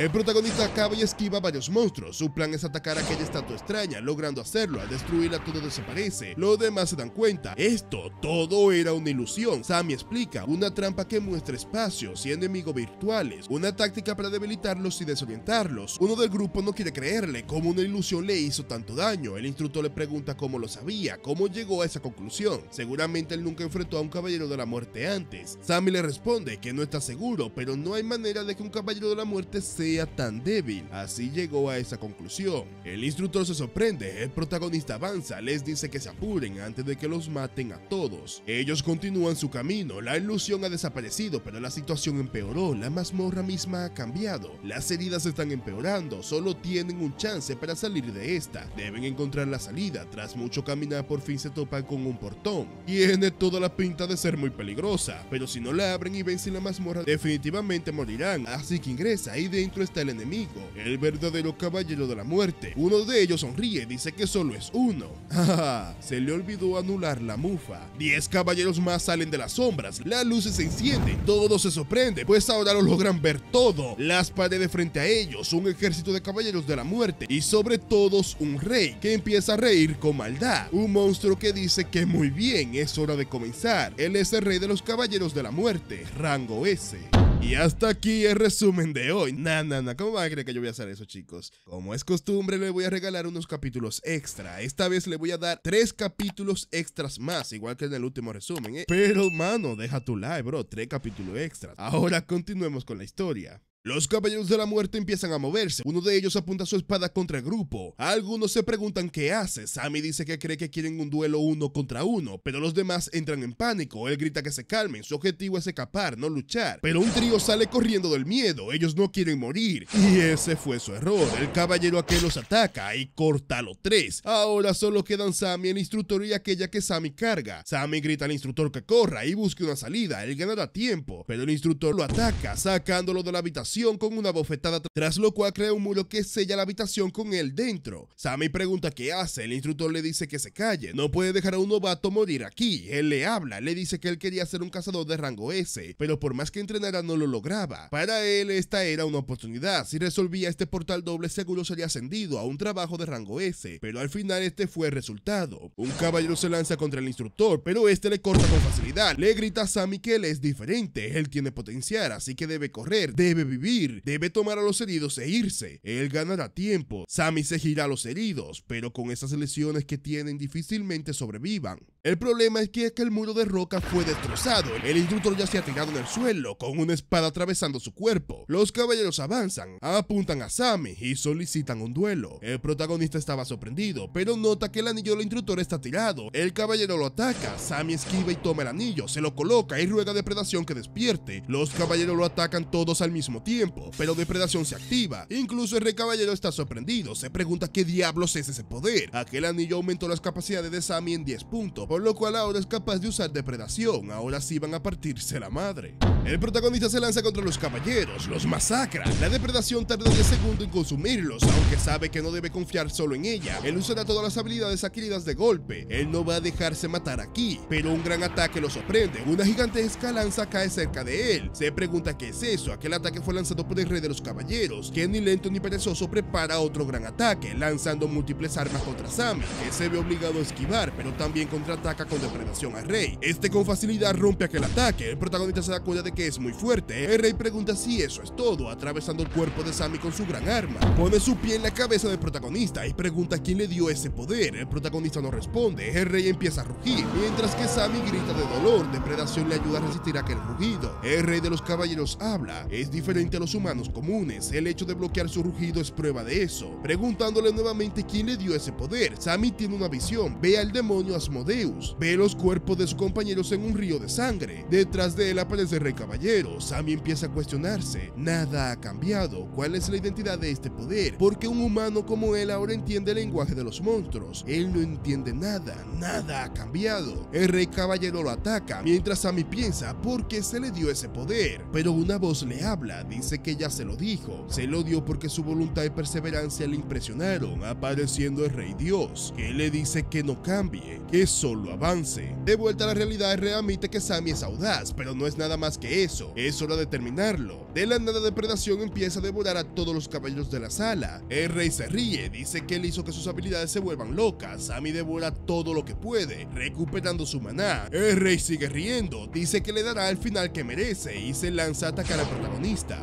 A: El protagonista acaba y esquiva varios monstruos. Su plan es atacar a aquella estatua extraña, logrando hacerlo. Al destruirla todo desaparece. Los demás se dan cuenta. Esto todo era una ilusión. Sammy explica. Una trampa que muestra espacios y enemigos virtuales. Una táctica para debilitarlos y desorientarlos. Uno del grupo no quiere creerle cómo una ilusión le hizo tanto daño. El instructor le pregunta cómo lo sabía, cómo llegó a esa conclusión. Seguramente él nunca enfrentó a un caballero de la muerte antes. Sammy le responde que no está seguro, pero no hay manera de que un caballero de la muerte sea tan débil. Así llegó a esa conclusión. El instructor se sorprende, el protagonista avanza, les dice que se apuren antes de que los maten a todos. Ellos continúan su camino, la ilusión ha desaparecido, pero la situación empeoró, la mazmorra misma ha cambiado. Las heridas están empeorando, solo tienen un chance para salir de esta. Deben encontrar la salida, tras mucho caminar por fin se topan con un portón. Tiene toda la pinta de ser muy peligrosa, pero si no la abren y vencen la mazmorra definitivamente morirán, así que ingresa y está el enemigo, el verdadero caballero de la muerte. Uno de ellos sonríe, dice que solo es uno. (laughs) Se le olvidó anular la mufa. Diez caballeros más salen de las sombras, las luces se encienden, todos se sorprenden, pues ahora lo logran ver todo. Las paredes frente a ellos, un ejército de caballeros de la muerte y sobre todos un rey que empieza a reír con maldad. Un monstruo que dice que muy bien, es hora de comenzar. Él es el rey de los caballeros de la muerte, rango S. Y hasta aquí el resumen de hoy. Nah, nah, nah, ¿cómo van a creer que yo voy a hacer eso, chicos? Como es costumbre, le voy a regalar unos capítulos extra. Esta vez le voy a dar tres capítulos extras más, igual que en el último resumen, ¿eh? Pero, mano, deja tu like, bro, tres capítulos extras. Ahora continuemos con la historia. Los caballeros de la muerte empiezan a moverse, uno de ellos apunta su espada contra el grupo. Algunos se preguntan qué hace, Sammy dice que cree que quieren un duelo uno contra uno, pero los demás entran en pánico, él grita que se calmen, su objetivo es escapar, no luchar. Pero un trío sale corriendo del miedo, ellos no quieren morir, y ese fue su error, el caballero aquel los ataca y corta a los tres. Ahora solo quedan Sammy, el instructor y aquella que Sammy carga. Sammy grita al instructor que corra y busque una salida, él ganará tiempo, pero el instructor lo ataca, sacándolo de la habitación con una bofetada, tras lo cual crea un muro que sella la habitación con él dentro. Sammy pregunta qué hace, el instructor le dice que se calle, no puede dejar a un novato morir aquí. Él le habla, le dice que él quería ser un cazador de rango S, pero por más que entrenara no lo lograba. Para él esta era una oportunidad, si resolvía este portal doble seguro sería ascendido a un trabajo de rango S, pero al final este fue el resultado. Un caballero se lanza contra el instructor, pero este le corta con facilidad, le grita a Sammy que él es diferente, él tiene potencial, así que debe correr, debe vivir debe tomar a los heridos e irse. Él ganará tiempo. Sammy se gira a los heridos, pero con esas lesiones que tienen difícilmente sobrevivan. El problema es que el muro de roca fue destrozado. El instructor ya se ha tirado en el suelo, con una espada atravesando su cuerpo. Los caballeros avanzan, apuntan a Sammy y solicitan un duelo. El protagonista estaba sorprendido, pero nota que el anillo del instructor está tirado. El caballero lo ataca, Sammy esquiva y toma el anillo, se lo coloca y ruega Depredación que despierte. Los caballeros lo atacan todos al mismo tiempo, pero Depredación se activa. Incluso el rey caballero está sorprendido, se pregunta qué diablos es ese poder. Aquel anillo aumentó las capacidades de Sammy en 10 puntos por lo cual ahora es capaz de usar depredación, ahora sí van a partirse la madre. El protagonista se lanza contra los caballeros, los masacra. La depredación tarda 10 segundos en consumirlos, aunque sabe que no debe confiar solo en ella. Él usará todas las habilidades adquiridas de golpe. Él no va a dejarse matar aquí, pero un gran ataque lo sorprende. Una gigantesca lanza cae cerca de él. Se pregunta qué es eso. Aquel ataque fue lanzado por el rey de los caballeros, ni lento ni perezoso prepara otro gran ataque, lanzando múltiples armas contra Sammy, que se ve obligado a esquivar, pero también contra ataca con depredación al rey. Este con facilidad rompe aquel ataque, el protagonista se da cuenta de que es muy fuerte. El rey pregunta si eso es todo, atravesando el cuerpo de Sammy con su gran arma. Pone su pie en la cabeza del protagonista y pregunta quién le dio ese poder. El protagonista no responde, el rey empieza a rugir, mientras que Sammy grita de dolor. Depredación le ayuda a resistir aquel rugido. El rey de los caballeros habla, es diferente a los humanos comunes. El hecho de bloquear su rugido es prueba de eso. Preguntándole nuevamente quién le dio ese poder, Sammy tiene una visión, ve al demonio Asmodeus Ve los cuerpos de sus compañeros en un río de sangre. Detrás de él aparece el Rey Caballero. Sammy empieza a cuestionarse. Nada ha cambiado. ¿Cuál es la identidad de este poder? Porque un humano como él ahora entiende el lenguaje de los monstruos. Él no entiende nada. Nada ha cambiado. El Rey Caballero lo ataca, mientras Sammy piensa por qué se le dio ese poder. Pero una voz le habla, dice que ya se lo dijo. Se lo dio porque su voluntad y perseverancia le impresionaron, apareciendo el Rey Dios, que le dice que no cambie, que solo avance. De vuelta a la realidad, Rey admite que Sammy es audaz, pero no es nada más que eso, es hora de terminarlo. De la nada de predación empieza a devorar a todos los caballeros de la sala. El rey se ríe, dice que él hizo que sus habilidades se vuelvan locas. Sammy devora todo lo que puede, recuperando su maná. El rey sigue riendo, dice que le dará el final que merece y se lanza a atacar al protagonista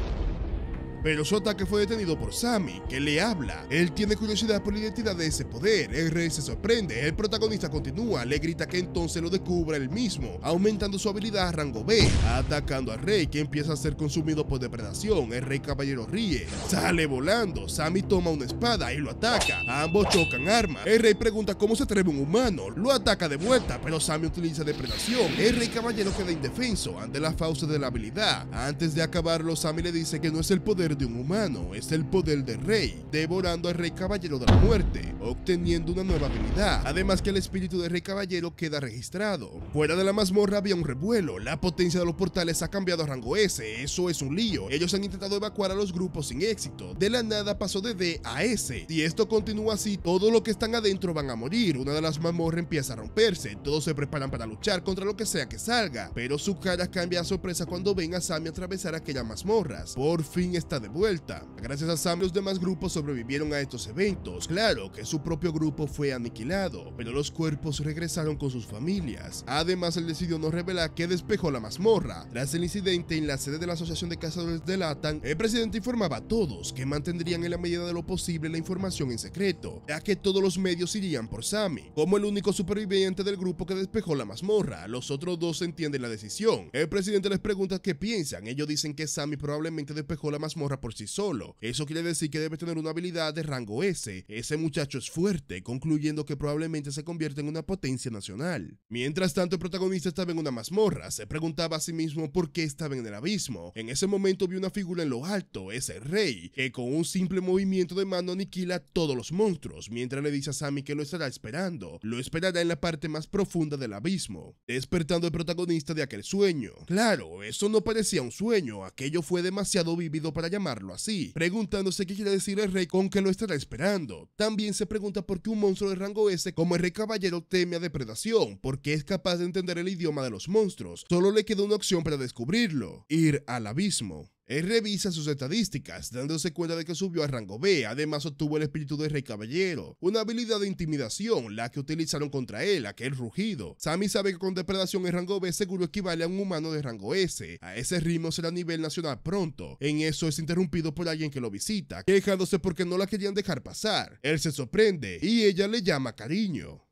A: pero su ataque fue detenido por Sammy, que le habla. Él tiene curiosidad por la identidad de ese poder, rey se sorprende, el protagonista continúa, le grita que entonces lo descubra él mismo, aumentando su habilidad a rango B, atacando al rey que empieza a ser consumido por depredación, el rey caballero ríe, sale volando, Sammy toma una espada y lo ataca, ambos chocan armas, el rey pregunta cómo se atreve un humano, lo ataca de vuelta, pero Sammy utiliza depredación, el rey caballero queda indefenso ante la fauce de la habilidad, antes de acabarlo Sammy le dice que no es el poder de un humano, es el poder del rey, devorando al rey caballero de la muerte, obteniendo una nueva habilidad. Además que el espíritu del rey caballero queda registrado. Fuera de la mazmorra había un revuelo, la potencia de los portales ha cambiado a rango S, eso es un lío. Ellos han intentado evacuar a los grupos sin éxito. De la nada pasó de D a S. Si esto continúa así, todos los que están adentro van a morir. Una de las mazmorras empieza a romperse, todos se preparan para luchar contra lo que sea que salga, pero su cara cambia a sorpresa cuando ven a Sammy atravesar aquellas mazmorras. Por fin está de vuelta. Gracias a Sam los demás grupos sobrevivieron a estos eventos. Claro que su propio grupo fue aniquilado, pero los cuerpos regresaron con sus familias. Además, él decidió no revelar que despejó la mazmorra. Tras el incidente en la sede de la Asociación de Cazadores de Latan, el presidente informaba a todos que mantendrían en la medida de lo posible la información en secreto, ya que todos los medios irían por Sammy. Como el único superviviente del grupo que despejó la mazmorra, los otros dos entienden la decisión. El presidente les pregunta qué piensan, ellos dicen que Sammy probablemente despejó la mazmorra por sí solo. Eso quiere decir que debe tener una habilidad de rango S. Ese muchacho es fuerte, concluyendo que probablemente se convierta en una potencia nacional. Mientras tanto, el protagonista estaba en una mazmorra, se preguntaba a sí mismo por qué estaba en el abismo. En ese momento vio una figura en lo alto, ese rey, que con un simple movimiento de mano aniquila todos los monstruos, mientras le dice a Sammy que lo estará esperando. Lo esperará en la parte más profunda del abismo, despertando el protagonista de aquel sueño. Claro, eso no parecía un sueño, aquello fue demasiado vívido para llamarlo así, preguntándose qué quiere decir el rey con que lo estará esperando. También se pregunta por qué un monstruo de rango S como el rey caballero teme a depredación, porque es capaz de entender el idioma de los monstruos. Solo le queda una opción para descubrirlo, ir al abismo. Él revisa sus estadísticas, dándose cuenta de que subió a rango B, además obtuvo el espíritu de Rey Caballero, una habilidad de intimidación, la que utilizaron contra él, aquel rugido. Sammy sabe que con depredación en rango B seguro equivale a un humano de rango S, a ese ritmo será a nivel nacional pronto. En eso es interrumpido por alguien que lo visita, quejándose porque no la querían dejar pasar. Él se sorprende y ella le llama cariño.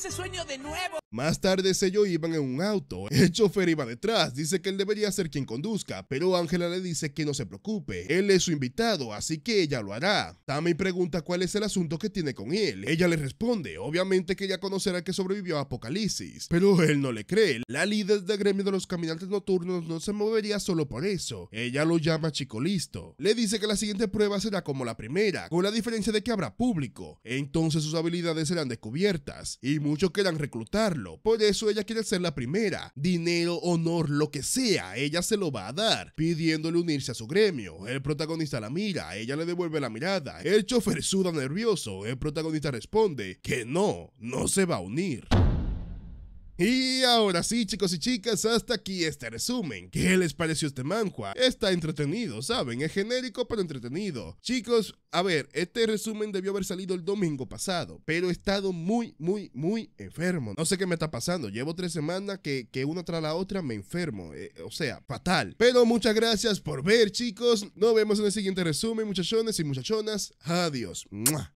C: Ese sueño de nuevo.
A: Más tarde ellos iban en un auto, el chofer iba detrás, dice que él debería ser quien conduzca, pero Ángela le dice que no se preocupe, él es su invitado, así que ella lo hará. Tammy pregunta cuál es el asunto que tiene con él, ella le responde, obviamente que ella conocerá que sobrevivió a Apocalipsis, pero él no le cree, la líder del gremio de los caminantes nocturnos no se movería solo por eso, ella lo llama chico listo, le dice que la siguiente prueba será como la primera, con la diferencia de que habrá público, entonces sus habilidades serán descubiertas, y muchos quieran reclutarlo, por eso ella quiere ser la primera. Dinero, honor, lo que sea, ella se lo va a dar, pidiéndole unirse a su gremio. El protagonista la mira, ella le devuelve la mirada. El chofer suda nervioso, el protagonista responde que no, no se va a unir. Y ahora sí, chicos y chicas, hasta aquí este resumen. ¿Qué les pareció este manhua? Está entretenido, ¿saben? Es genérico pero entretenido. Chicos, a ver, este resumen debió haber salido el domingo pasado, pero he estado muy, muy, muy enfermo. No sé qué me está pasando. Llevo tres semanas que, que una tras la otra me enfermo. Eh, o sea, fatal. Pero muchas gracias por ver, chicos. Nos vemos en el siguiente resumen, muchachones y muchachonas. Adiós.